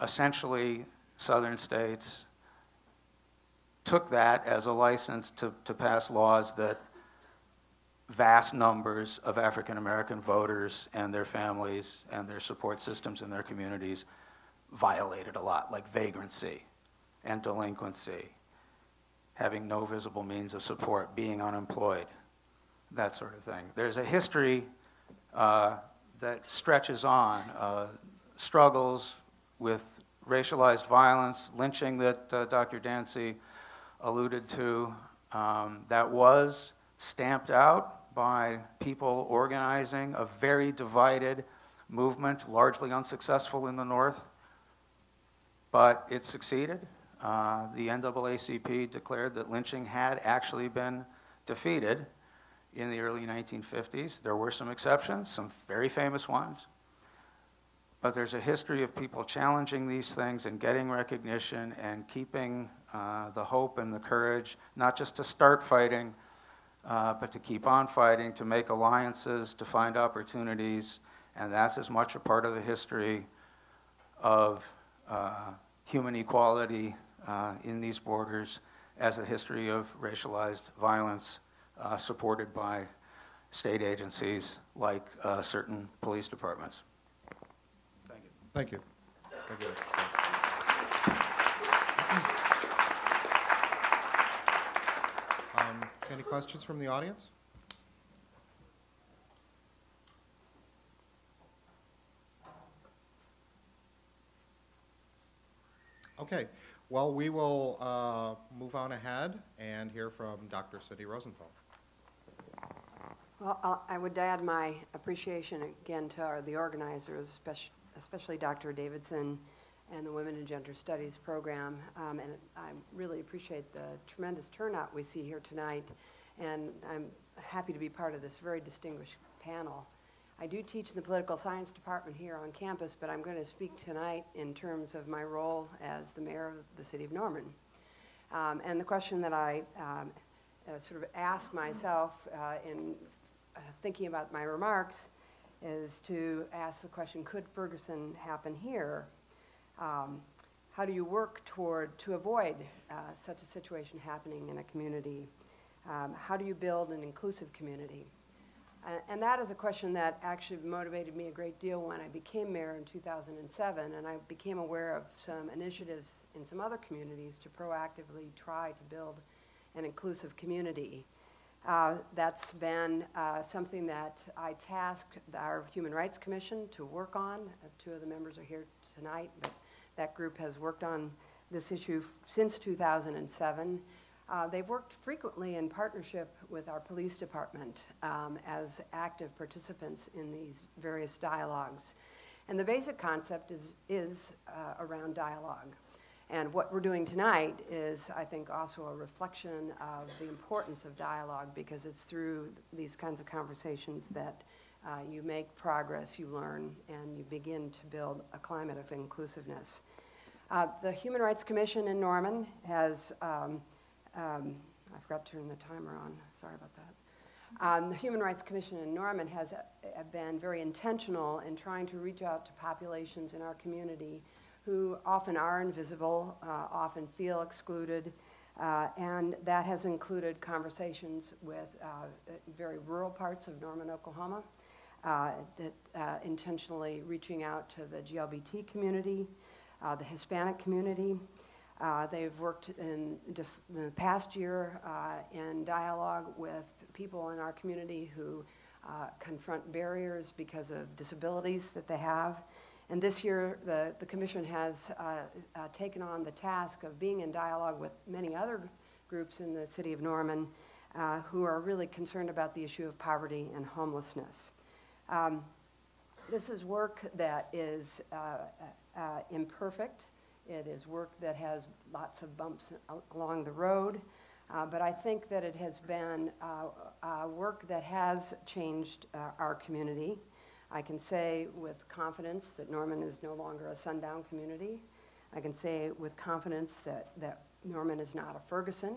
essentially, southern states took that as a license to, to pass laws that vast numbers of African American voters and their families and their support systems in their communities violated a lot, like vagrancy and delinquency, having no visible means of support, being unemployed, that sort of thing. There's a history uh, that stretches on, uh, struggles with racialized violence, lynching that uh, Dr. Dancy alluded to, um, that was stamped out by people organizing a very divided movement, largely unsuccessful in the North, but it succeeded. Uh, the NAACP declared that lynching had actually been defeated in the early 1950s. There were some exceptions, some very famous ones. But there's a history of people challenging these things and getting recognition and keeping uh, the hope and the courage, not just to start fighting, uh, but to keep on fighting, to make alliances, to find opportunities. And that's as much a part of the history of uh, human equality uh, in these borders as a history of racialized violence uh, supported by state agencies like uh, certain police departments. Thank you. Thank you. Thank you. Um, Any questions from the audience? Okay, well, we will uh, move on ahead and hear from Dr. Cindy Rosenthal. Well, I would add my appreciation again to our- the organizers, espec- especially Dr. Davidson and the Women and Gender Studies program. Um, And I really appreciate the tremendous turnout we see here tonight, and I'm happy to be part of this very distinguished panel. I do teach in the political science department here on campus, but I'm going to speak tonight in terms of my role as the mayor of the city of Norman. Um, And the question that I um, uh, sort of asked myself uh, in uh, thinking about my remarks is to ask the question, could Ferguson happen here? Um, How do you work toward, to avoid uh, such a situation happening in a community? Um, How do you build an inclusive community? Uh, And that is a question that actually motivated me a great deal when I became mayor in 2007, and I became aware of some initiatives in some other communities to proactively try to build an inclusive community. Uh, That's been uh, something that I tasked our Human Rights Commission to work on. Uh, Two of the members are here tonight, but that group has worked on this issue since 2007. Uh, They've worked frequently in partnership with our police department um, as active participants in these various dialogues. And the basic concept is, is uh, around dialogue. And what we're doing tonight is, I think, also a reflection of the importance of dialogue because it's through these kinds of conversations that uh, you make progress, you learn, and you begin to build a climate of inclusiveness. Uh, the Human Rights Commission in Norman has, um, um, I forgot to turn the timer on, sorry about that. Um, the Human Rights Commission in Norman has uh, been very intentional in trying to reach out to populations in our community who often are invisible, uh, often feel excluded, uh, and that has included conversations with uh, very rural parts of Norman, Oklahoma, that uh, intentionally reaching out to the GLBT community, uh, the Hispanic community. Uh, They've worked in just the past year uh, in dialogue with people in our community who uh, confront barriers because of disabilities that they have. And this year, the, the commission has uh, uh, taken on the task of being in dialogue with many other groups in the city of Norman uh, who are really concerned about the issue of poverty and homelessness. Um, this is work that is uh, uh, imperfect. It is work that has lots of bumps along the road, uh, but I think that it has been uh, uh, work that has changed uh, our community. I can say with confidence that Norman is no longer a sundown community. I can say with confidence that, that Norman is not a Ferguson,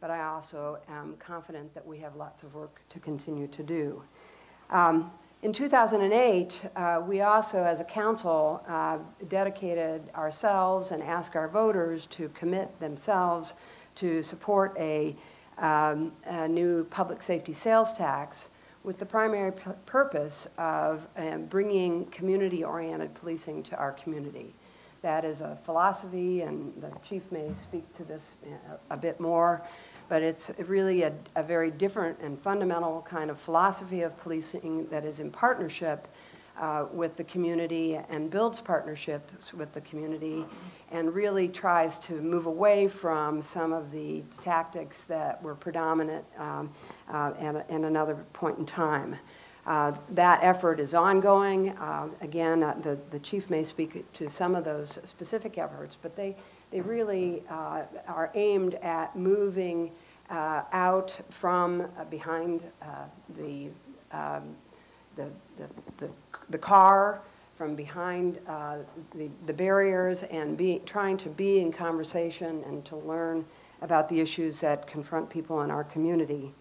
but I also am confident that we have lots of work to continue to do. Um, in 2008, uh, we also, as a council, uh, dedicated ourselves and asked our voters to commit themselves to support a, um, a new public safety sales tax with the primary purpose of um, bringing community-oriented policing to our community. That is a philosophy, and the chief may speak to this uh, a bit more, but it's really a, a very different and fundamental kind of philosophy of policing that is in partnership uh, with the community and builds partnerships with the community and really tries to move away from some of the tactics that were predominant um, uh, at, at another point in time. Uh, That effort is ongoing. Uh, Again, uh, the, the chief may speak to some of those specific efforts, but they, they really uh, are aimed at moving uh, out from uh, behind uh, the, um, the, the, the, the car, from behind uh, the, the barriers, and be, trying to be in conversation and to learn about the issues that confront people in our community.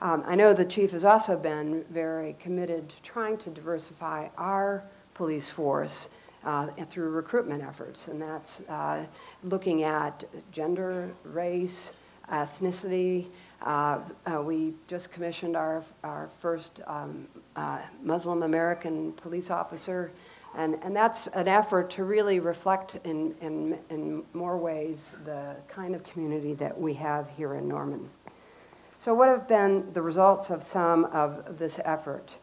Um, I know the chief has also been very committed to trying to diversify our police force uh, through recruitment efforts, and that's uh, looking at gender, race, ethnicity. Uh, uh, we just commissioned our, our first um, uh, Muslim American police officer, and, and that's an effort to really reflect in, in, in more ways the kind of community that we have here in Norman. So what have been the results of some of this effort?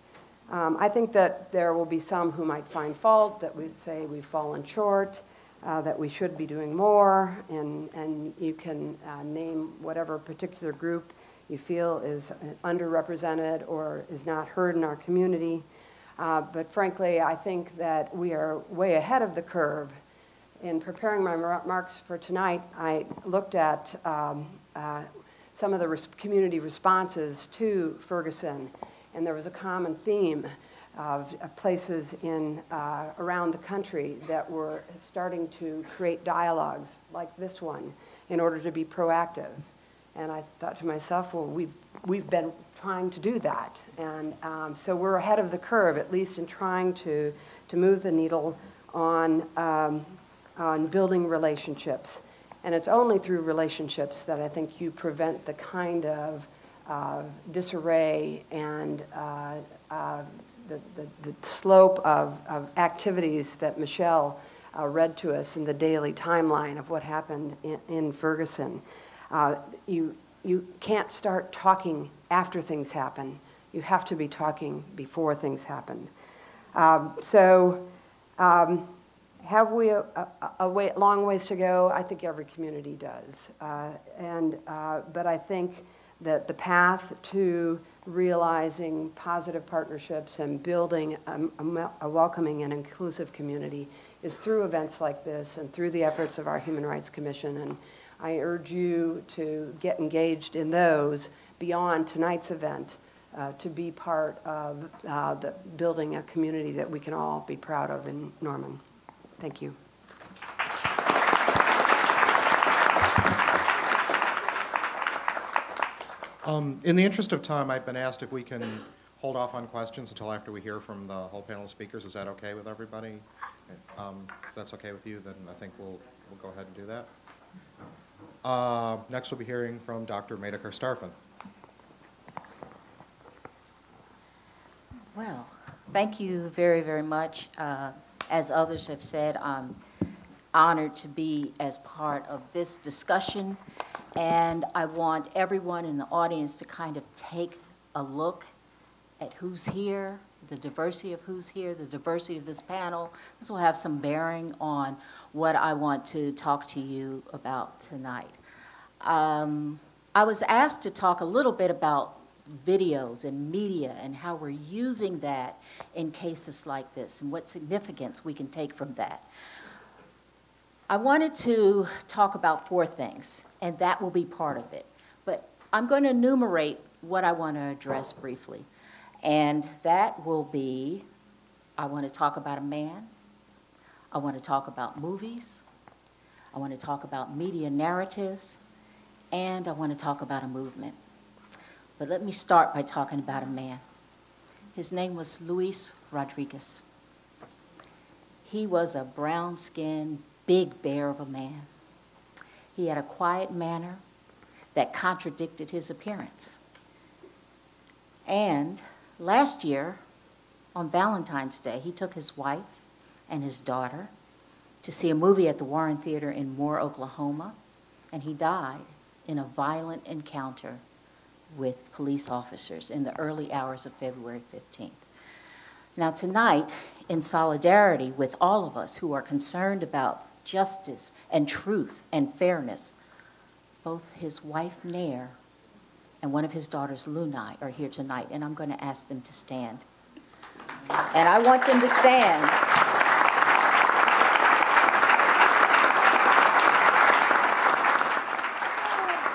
Um, I think that there will be some who might find fault, that would say we've fallen short, uh, that we should be doing more, and, and you can uh, name whatever particular group you feel is underrepresented or is not heard in our community. Uh, but frankly, I think that we are way ahead of the curve. In preparing my remarks for tonight, I looked at um, uh, some of the res- community responses to Ferguson, and there was a common theme of, of places in uh, around the country that were starting to create dialogues like this one in order to be proactive. And I thought to myself, well, we've we've been trying to do that, and um, so we're ahead of the curve, at least in trying to to move the needle on um, on building relationships. And it's only through relationships that I think you prevent the kind of uh, disarray and uh, uh, the, the, the, slope of, of, activities that Michelle uh, read to us in the daily timeline of what happened in, in Ferguson. Uh, you, you can't start talking after things happen. You have to be talking before things happen. Um, so, um, have we a, a, a way, long ways to go? I think every community does. Uh, and, uh, but I think that the path to realizing positive partnerships and building a, a, welcoming and inclusive community is through events like this and through the efforts of our Human Rights Commission. And I urge you to get engaged in those beyond tonight's event uh, to be part of uh, the, building a community that we can all be proud of in Norman. Thank you. Um, in the interest of time, I've been asked if we can hold off on questions until after we hear from the whole panel of speakers. Is that okay with everybody? Um, if that's okay with you, then I think we'll, we'll go ahead and do that. Uh, next, we'll be hearing from Dr. Meta Carstarphen. Well, thank you very, very much. Uh, as others have said, I'm honored to be as part of this discussion, and I want everyone in the audience to kind of take a look at who's here, the diversity of who's here, the diversity of this panel. This will have some bearing on what I want to talk to you about tonight. Um, I was asked to talk a little bit about videos and media and how we're using that in cases like this and what significance we can take from that. I wanted to talk about four things, and that will be part of it. But I'm going to enumerate what I want to address briefly. And that will be I want to talk about a man. I want to talk about movies. I want to talk about media narratives. And I want to talk about a movement. But let me start by talking about a man. His name was Luis Rodriguez. He was a brown skinned, big bear of a man. He had a quiet manner that contradicted his appearance. And last year, on Valentine's Day, he took his wife and his daughter to see a movie at the Warren Theater in Moore, Oklahoma, and he died in a violent encounter with police officers in the early hours of February 15th. Now, tonight, in solidarity with all of us who are concerned about justice and truth and fairness, both his wife, Nair, and one of his daughters, Lunai, are here tonight, and I'm going to ask them to stand. And I want them to stand.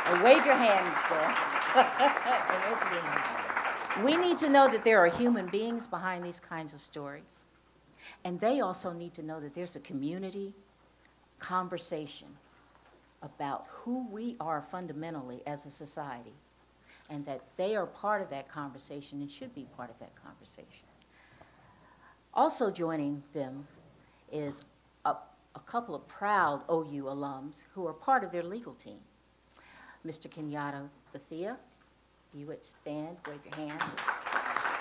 And wave your hand, girl. We need to know that there are human beings behind these kinds of stories. And they also need to know that there's a community conversation about who we are fundamentally as a society, and that they are part of that conversation and should be part of that conversation. Also joining them is a, a couple of proud OU alums who are part of their legal team. Mr. Kenyatta Bethia, you would stand, wave your hand.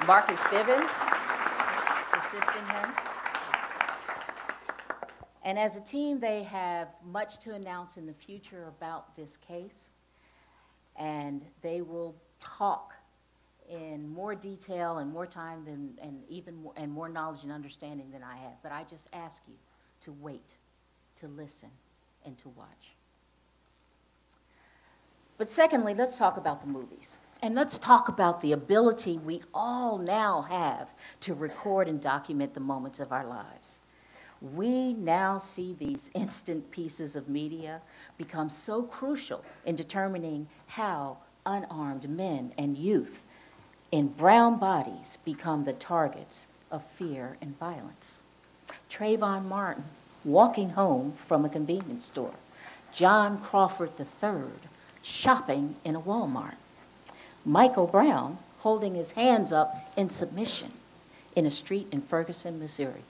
Marcus Bivens is assisting him. And as a team, they have much to announce in the future about this case. And they will talk in more detail and more time than, and even more, and more knowledge and understanding than I have. But I just ask you to wait, to listen, and to watch. But secondly, let's talk about the movies. And let's talk about the ability we all now have to record and document the moments of our lives. We now see these instant pieces of media become so crucial in determining how unarmed men and youth in brown bodies become the targets of fear and violence. Trayvon Martin walking home from a convenience store. John Crawford III shopping in a Walmart. Michael Brown holding his hands up in submission in a street in Ferguson, Missouri.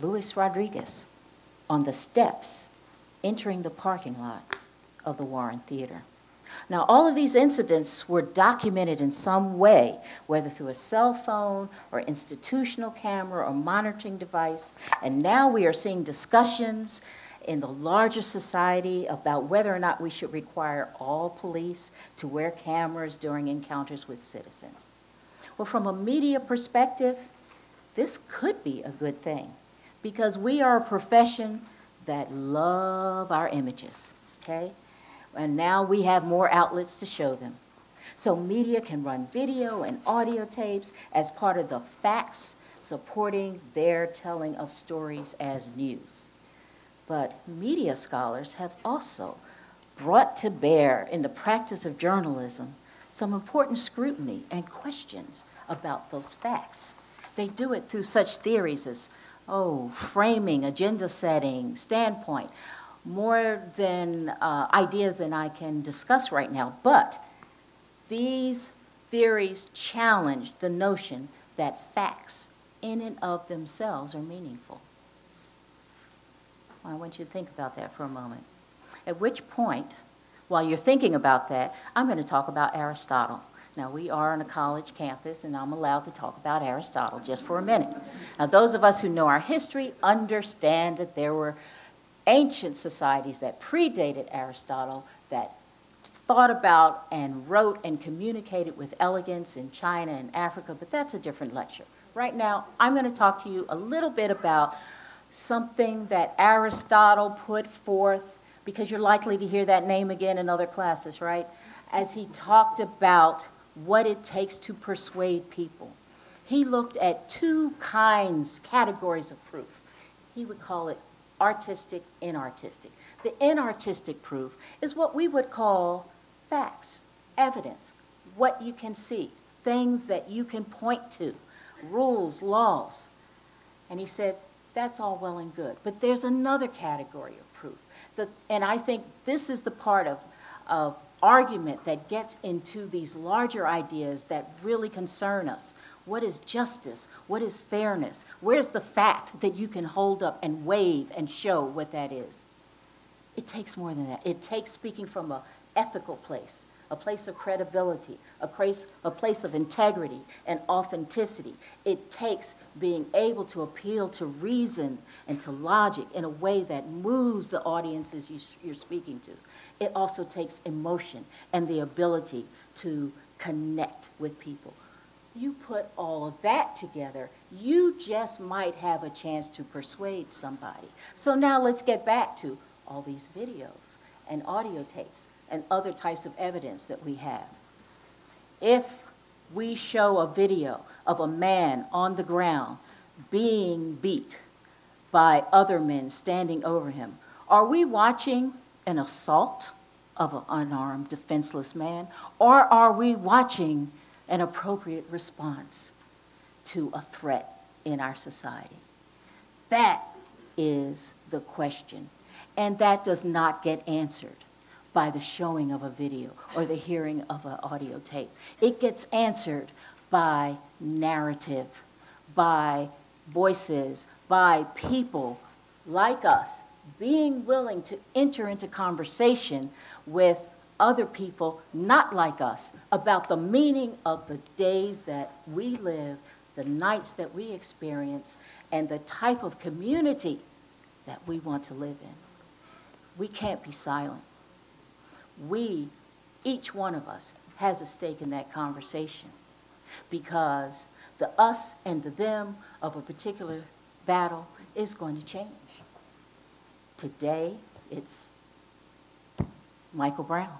Luis Rodriguez on the steps entering the parking lot of the Warren Theater. Now, all of these incidents were documented in some way, whether through a cell phone or institutional camera or monitoring device. And now we are seeing discussions in the larger society about whether or not we should require all police to wear cameras during encounters with citizens. Well, from a media perspective, this could be a good thing because we are a profession that love our images, okay? And now we have more outlets to show them. So media can run video and audio tapes as part of the facts supporting their telling of stories as news. But media scholars have also brought to bear in the practice of journalism some important scrutiny and questions about those facts. They do it through such theories as, oh, framing, agenda setting, standpoint, more than uh, ideas than I can discuss right now. But these theories challenge the notion that facts in and of themselves are meaningful. I want you to think about that for a moment. At which point, while you're thinking about that, I'm going to talk about Aristotle. Now, we are on a college campus, and I'm allowed to talk about Aristotle just for a minute. Now, those of us who know our history understand that there were ancient societies that predated Aristotle that thought about and wrote and communicated with elegance in China and Africa, but that's a different lecture. Right now, I'm going to talk to you a little bit about something that Aristotle put forth, because you're likely to hear that name again in other classes, right? As he talked about what it takes to persuade people. He looked at two kinds, categories of proof. He would call it artistic, inartistic. The inartistic proof is what we would call facts, evidence, what you can see, things that you can point to, rules, laws. And he said, that's all well and good, but there's another category of proof. The, and I think this is the part of, of argument that gets into these larger ideas that really concern us. What is justice? What is fairness? Where's the fact that you can hold up and wave and show what that is? It takes more than that. It takes speaking from an ethical place, a place of credibility, a place, a place of integrity and authenticity. It takes being able to appeal to reason and to logic in a way that moves the audiences you, you're speaking to. It also takes emotion and the ability to connect with people. You put all of that together, you just might have a chance to persuade somebody. So now let's get back to all these videos and audio tapes and other types of evidence that we have. If we show a video of a man on the ground being beat by other men standing over him, are we watching an assault of an unarmed, defenseless man, or are we watching an appropriate response to a threat in our society? That is the question, and that does not get answered by the showing of a video or the hearing of an audio tape. It gets answered by narrative, by voices, by people like us being willing to enter into conversation with other people not like us about the meaning of the days that we live, the nights that we experience, and the type of community that we want to live in. We can't be silent. We, each one of us, has a stake in that conversation because the us and the them of a particular battle is going to change. Today, it's Michael Brown.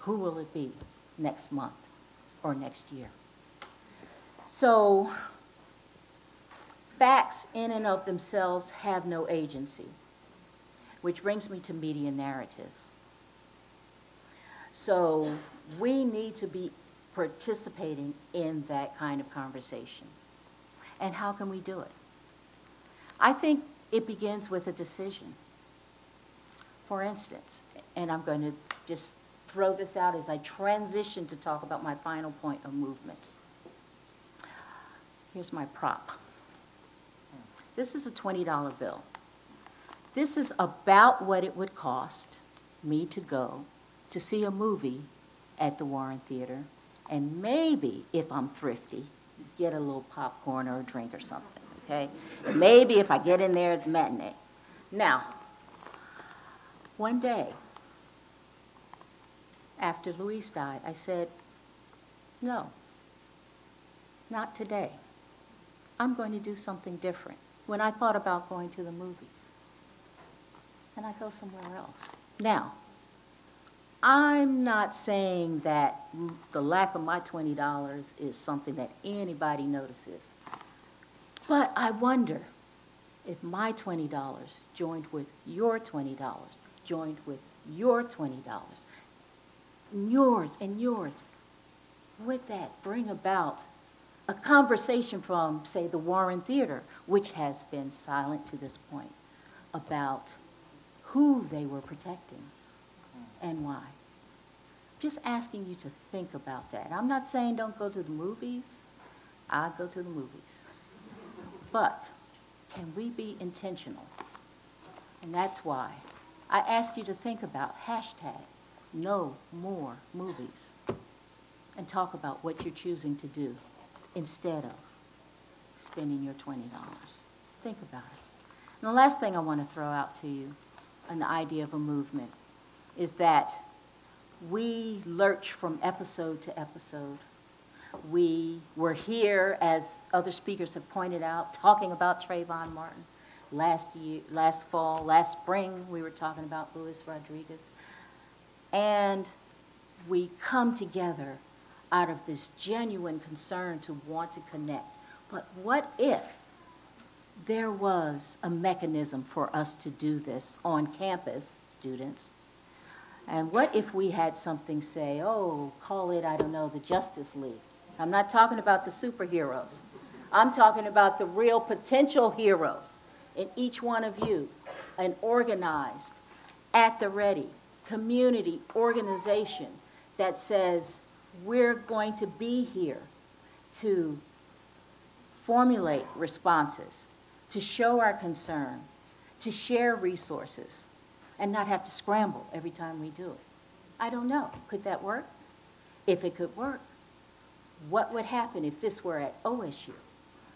Who will it be next month or next year? So, facts in and of themselves have no agency, which brings me to media narratives. So, we need to be participating in that kind of conversation. And how can we do it? I think it begins with a decision. For instance, and I'm going to just throw this out as I transition to talk about my final point of movements. Here's my prop. This is a $20 bill. This is about what it would cost me to go to see a movie at the Warren Theater and maybe, if I'm thrifty, get a little popcorn or a drink or something, okay? Maybe if I get in there at the matinee. Now, one day, after Luis died, I said, no, not today. I'm going to do something different. When I thought about going to the movies, and I go somewhere else. Now, I'm not saying that the lack of my $20 is something that anybody notices. But I wonder if my $20 joined with your $20, joined with your $20, yours and yours, would that bring about a conversation from, say, the Warren Theater, which has been silent to this point, about who they were protecting and why. Just asking you to think about that. I'm not saying don't go to the movies. I go to the movies. But can we be intentional? And that's why I ask you to think about hashtag no more movies and talk about what you're choosing to do instead of spending your $20. Think about it. And the last thing I want to throw out to you, an idea of a movement, is that we lurch from episode to episode. We were here, as other speakers have pointed out, talking about Trayvon Martin. Last year, last fall, last spring, we were talking about Luis Rodriguez. And we come together out of this genuine concern to want to connect. But what if there was a mechanism for us to do this on campus, students? And what if we had something say, oh, call it, I don't know, the Justice League? I'm not talking about the superheroes. I'm talking about the real potential heroes in each one of you, an organized, at the ready, community organization that says, we're going to be here to formulate responses, to show our concern, to share resources, and not have to scramble every time we do it. I don't know. Could that work? If it could work, what would happen if this were at OSU?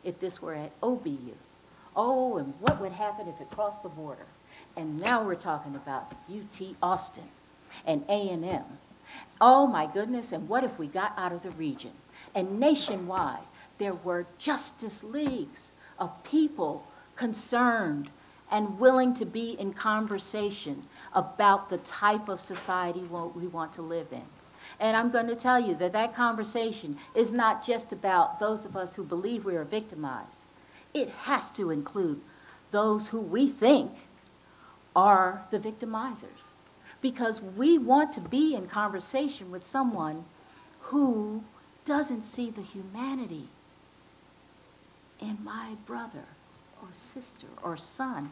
If this were at OBU? Oh, and what would happen if it crossed the border? And now we're talking about UT Austin and A&M. Oh my goodness, and what if we got out of the region? And nationwide, there were justice leagues of people concerned and willing to be in conversation about the type of society we want to live in. And I'm going to tell you that that conversation is not just about those of us who believe we are victimized. It has to include those who we think are the victimizers. Because we want to be in conversation with someone who doesn't see the humanity in my brother or sister or son.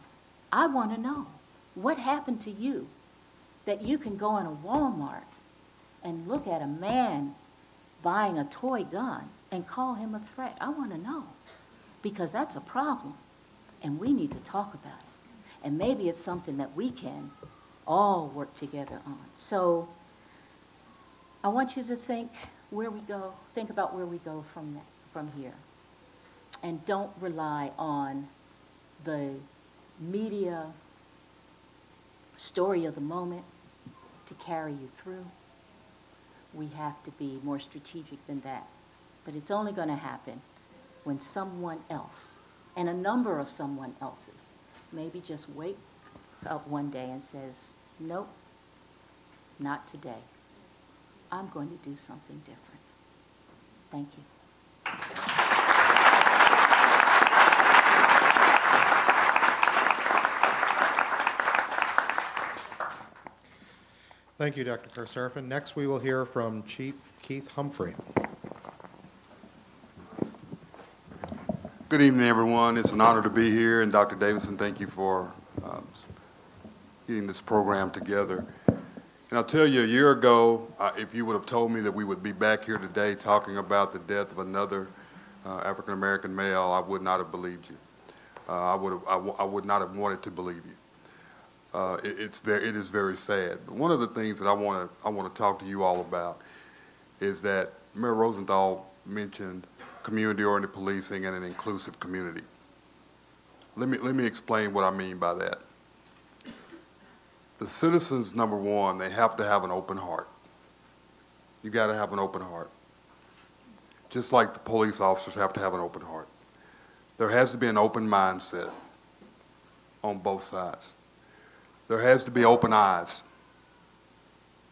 I want to know what happened to you that you can go in a Walmart and look at a man buying a toy gun and call him a threat. I want to know because that's a problem and we need to talk about it. And maybe it's something that we can all work together on. So I want you to think where we go, think about where we go from, that, from here. And don't rely on the media story of the moment to carry you through. We have to be more strategic than that. But it's only going to happen when someone else, and a number of someone else's, maybe just wake up one day and says, nope, not today. I'm going to do something different. Thank you. Thank you, Dr. Carstarphen. Next, we will hear from Chief Keith Humphrey. Good evening, everyone. It's an honor to be here, and Dr. Davidson, thank you for um, getting this program together. And I'll tell you, a year ago, uh, if you would have told me that we would be back here today talking about the death of another uh, African-American male, I would not have believed you. Uh, I would have, I would not have wanted to believe you. Uh, it, it's very, it is very sad. But one of the things that I want to, I want to talk to you all about is that Mayor Rosenthal mentioned community-oriented policing and an inclusive community. Let me, let me explain what I mean by that. The citizens, number one, they have to have an open heart. You got to have an open heart. Just like the police officers have to have an open heart. There has to be an open mindset on both sides. There has to be open eyes.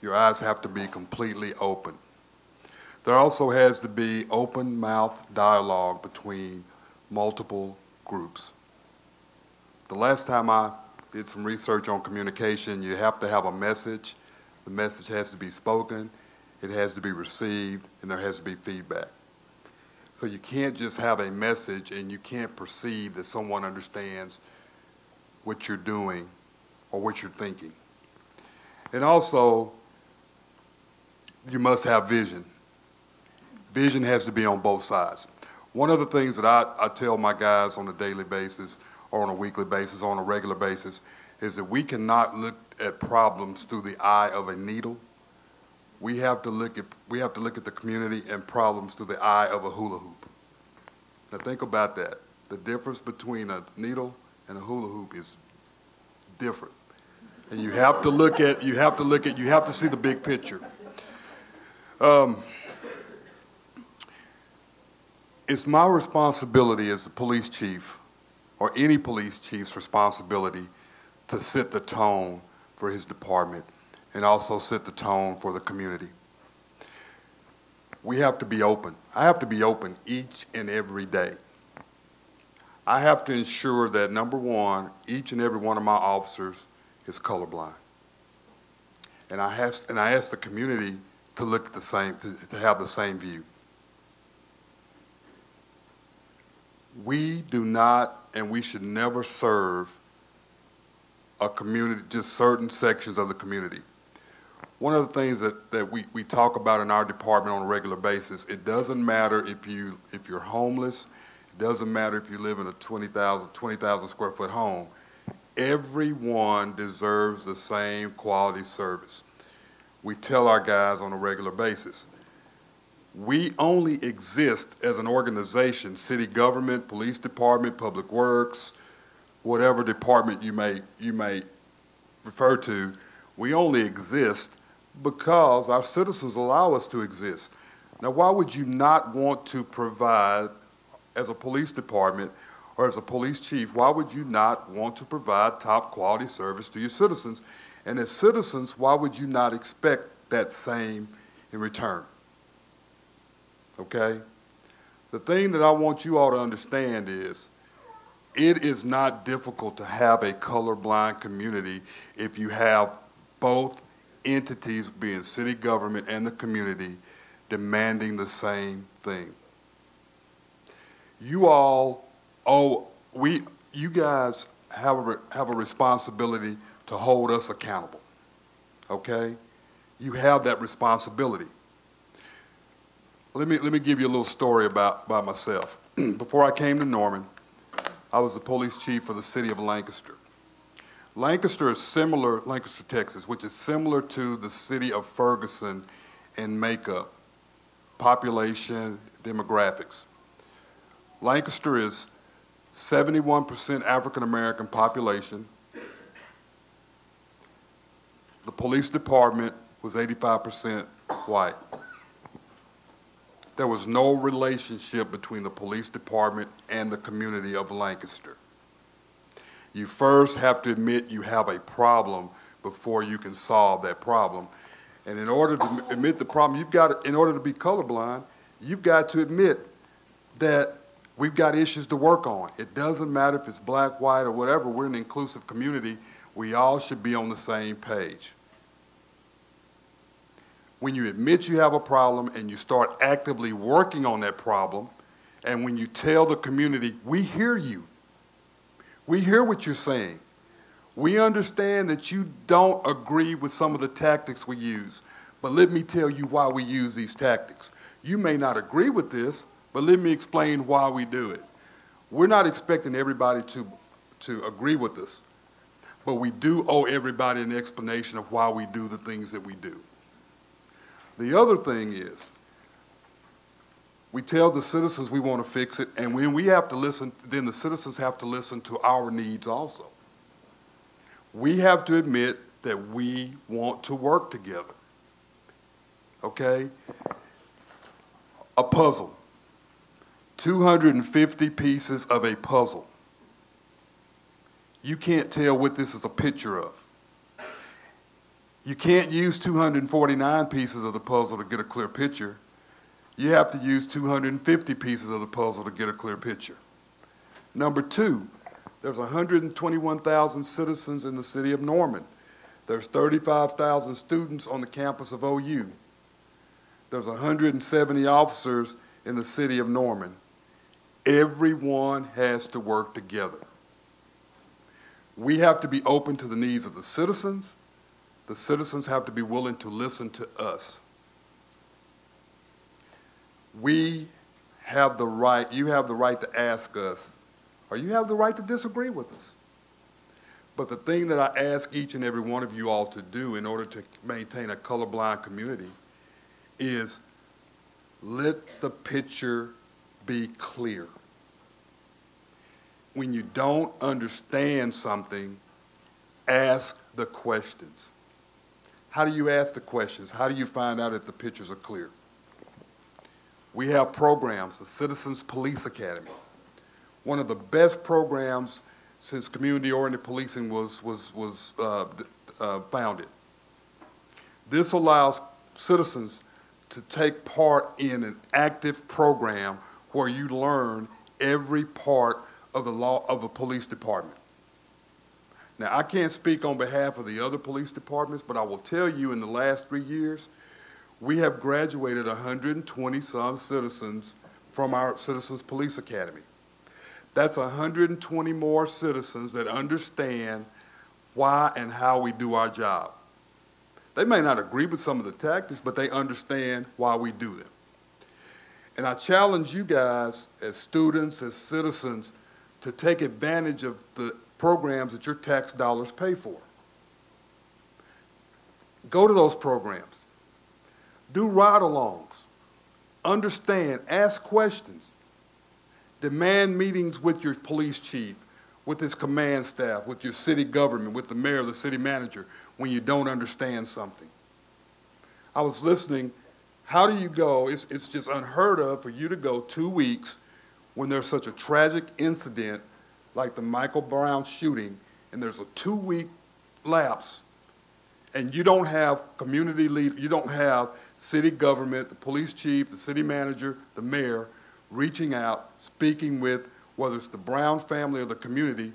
Your eyes have to be completely open. There also has to be open mouth dialogue between multiple groups. The last time I did some research on communication, you have to have a message. The message has to be spoken, it has to be received, and there has to be feedback. So you can't just have a message and you can't perceive that someone understands what you're doing or what you're thinking. And also, you must have vision. Vision has to be on both sides. One of the things that I, I tell my guys on a daily basis, or on a weekly basis, or on a regular basis, is that we cannot look at problems through the eye of a needle. We have to look at we have to look at the community and problems through the eye of a hula hoop. Now think about that. The difference between a needle and a hula hoop is different. And you have to look at you have to look at you have to see the big picture. Um, it's my responsibility as a police chief, or any police chief's responsibility, to set the tone for his department and also set the tone for the community. We have to be open. I have to be open each and every day. I have to ensure that, number one, each and every one of my officers is colorblind. And I, has, and I ask the community to look the same, to, to have the same view. We do not, and we should never serve a community, just certain sections of the community. One of the things that, that we, we talk about in our department on a regular basis, it doesn't matter if you, if you're homeless, it doesn't matter if you live in a 20,000, 20,000 square foot home. Everyone deserves the same quality service. We tell our guys on a regular basis. We only exist as an organization, city government, police department, public works, whatever department you may, you may refer to, we only exist because our citizens allow us to exist. Now, why would you not want to provide, as a police department or as a police chief, why would you not want to provide top quality service to your citizens? And as citizens, why would you not expect that same in return? Okay? The thing that I want you all to understand is it is not difficult to have a colorblind community if you have both entities, being city government and the community, demanding the same thing. You all owe, we, you guys have a, have a responsibility to hold us accountable, okay? You have that responsibility. Let me, let me give you a little story about, about myself. Before I came to Norman, I was the police chief for the city of Lancaster. Lancaster is similar, Lancaster, Texas, which is similar to the city of Ferguson in makeup, population, demographics. Lancaster is 71% African American population. The police department was 85% white. There was no relationship between the police department and the community of Lancaster. You first have to admit you have a problem before you can solve that problem. And in order to admit the problem, you've got to, in order to be colorblind, you've got to admit that we've got issues to work on. It doesn't matter if it's black, white, or whatever. We're an inclusive community. We all should be on the same page. When you admit you have a problem and you start actively working on that problem, and when you tell the community, we hear you, we hear what you're saying. We understand that you don't agree with some of the tactics we use, but let me tell you why we use these tactics. You may not agree with this, but let me explain why we do it. We're not expecting everybody to, to agree with us, but we do owe everybody an explanation of why we do the things that we do. The other thing is, we tell the citizens we want to fix it, and when we have to listen, then the citizens have to listen to our needs also. We have to admit that we want to work together. Okay? A puzzle. 250 pieces of a puzzle. You can't tell what this is a picture of. You can't use 249 pieces of the puzzle to get a clear picture you have to use 250 pieces of the puzzle to get a clear picture. Number two, there's 121,000 citizens in the city of Norman. There's 35,000 students on the campus of OU. There's 170 officers in the city of Norman. Everyone has to work together. We have to be open to the needs of the citizens. The citizens have to be willing to listen to us we have the right, you have the right to ask us, or you have the right to disagree with us. But the thing that I ask each and every one of you all to do in order to maintain a colorblind community is let the picture be clear. When you don't understand something, ask the questions. How do you ask the questions? How do you find out if the pictures are clear? We have programs, the Citizens Police Academy, one of the best programs since community-oriented policing was, was, was uh, uh, founded. This allows citizens to take part in an active program where you learn every part of the law of a police department. Now, I can't speak on behalf of the other police departments, but I will tell you in the last three years, we have graduated 120 some citizens from our Citizens Police Academy. That's 120 more citizens that understand why and how we do our job. They may not agree with some of the tactics, but they understand why we do them. And I challenge you guys, as students, as citizens, to take advantage of the programs that your tax dollars pay for. Go to those programs. Do ride-alongs. Understand, ask questions. Demand meetings with your police chief, with his command staff, with your city government, with the mayor, the city manager, when you don't understand something. I was listening, how do you go, it's, it's just unheard of for you to go two weeks when there's such a tragic incident like the Michael Brown shooting, and there's a two-week lapse, and you don't have community lead, you don't have city government, the police chief, the city manager, the mayor, reaching out, speaking with, whether it's the Brown family or the community,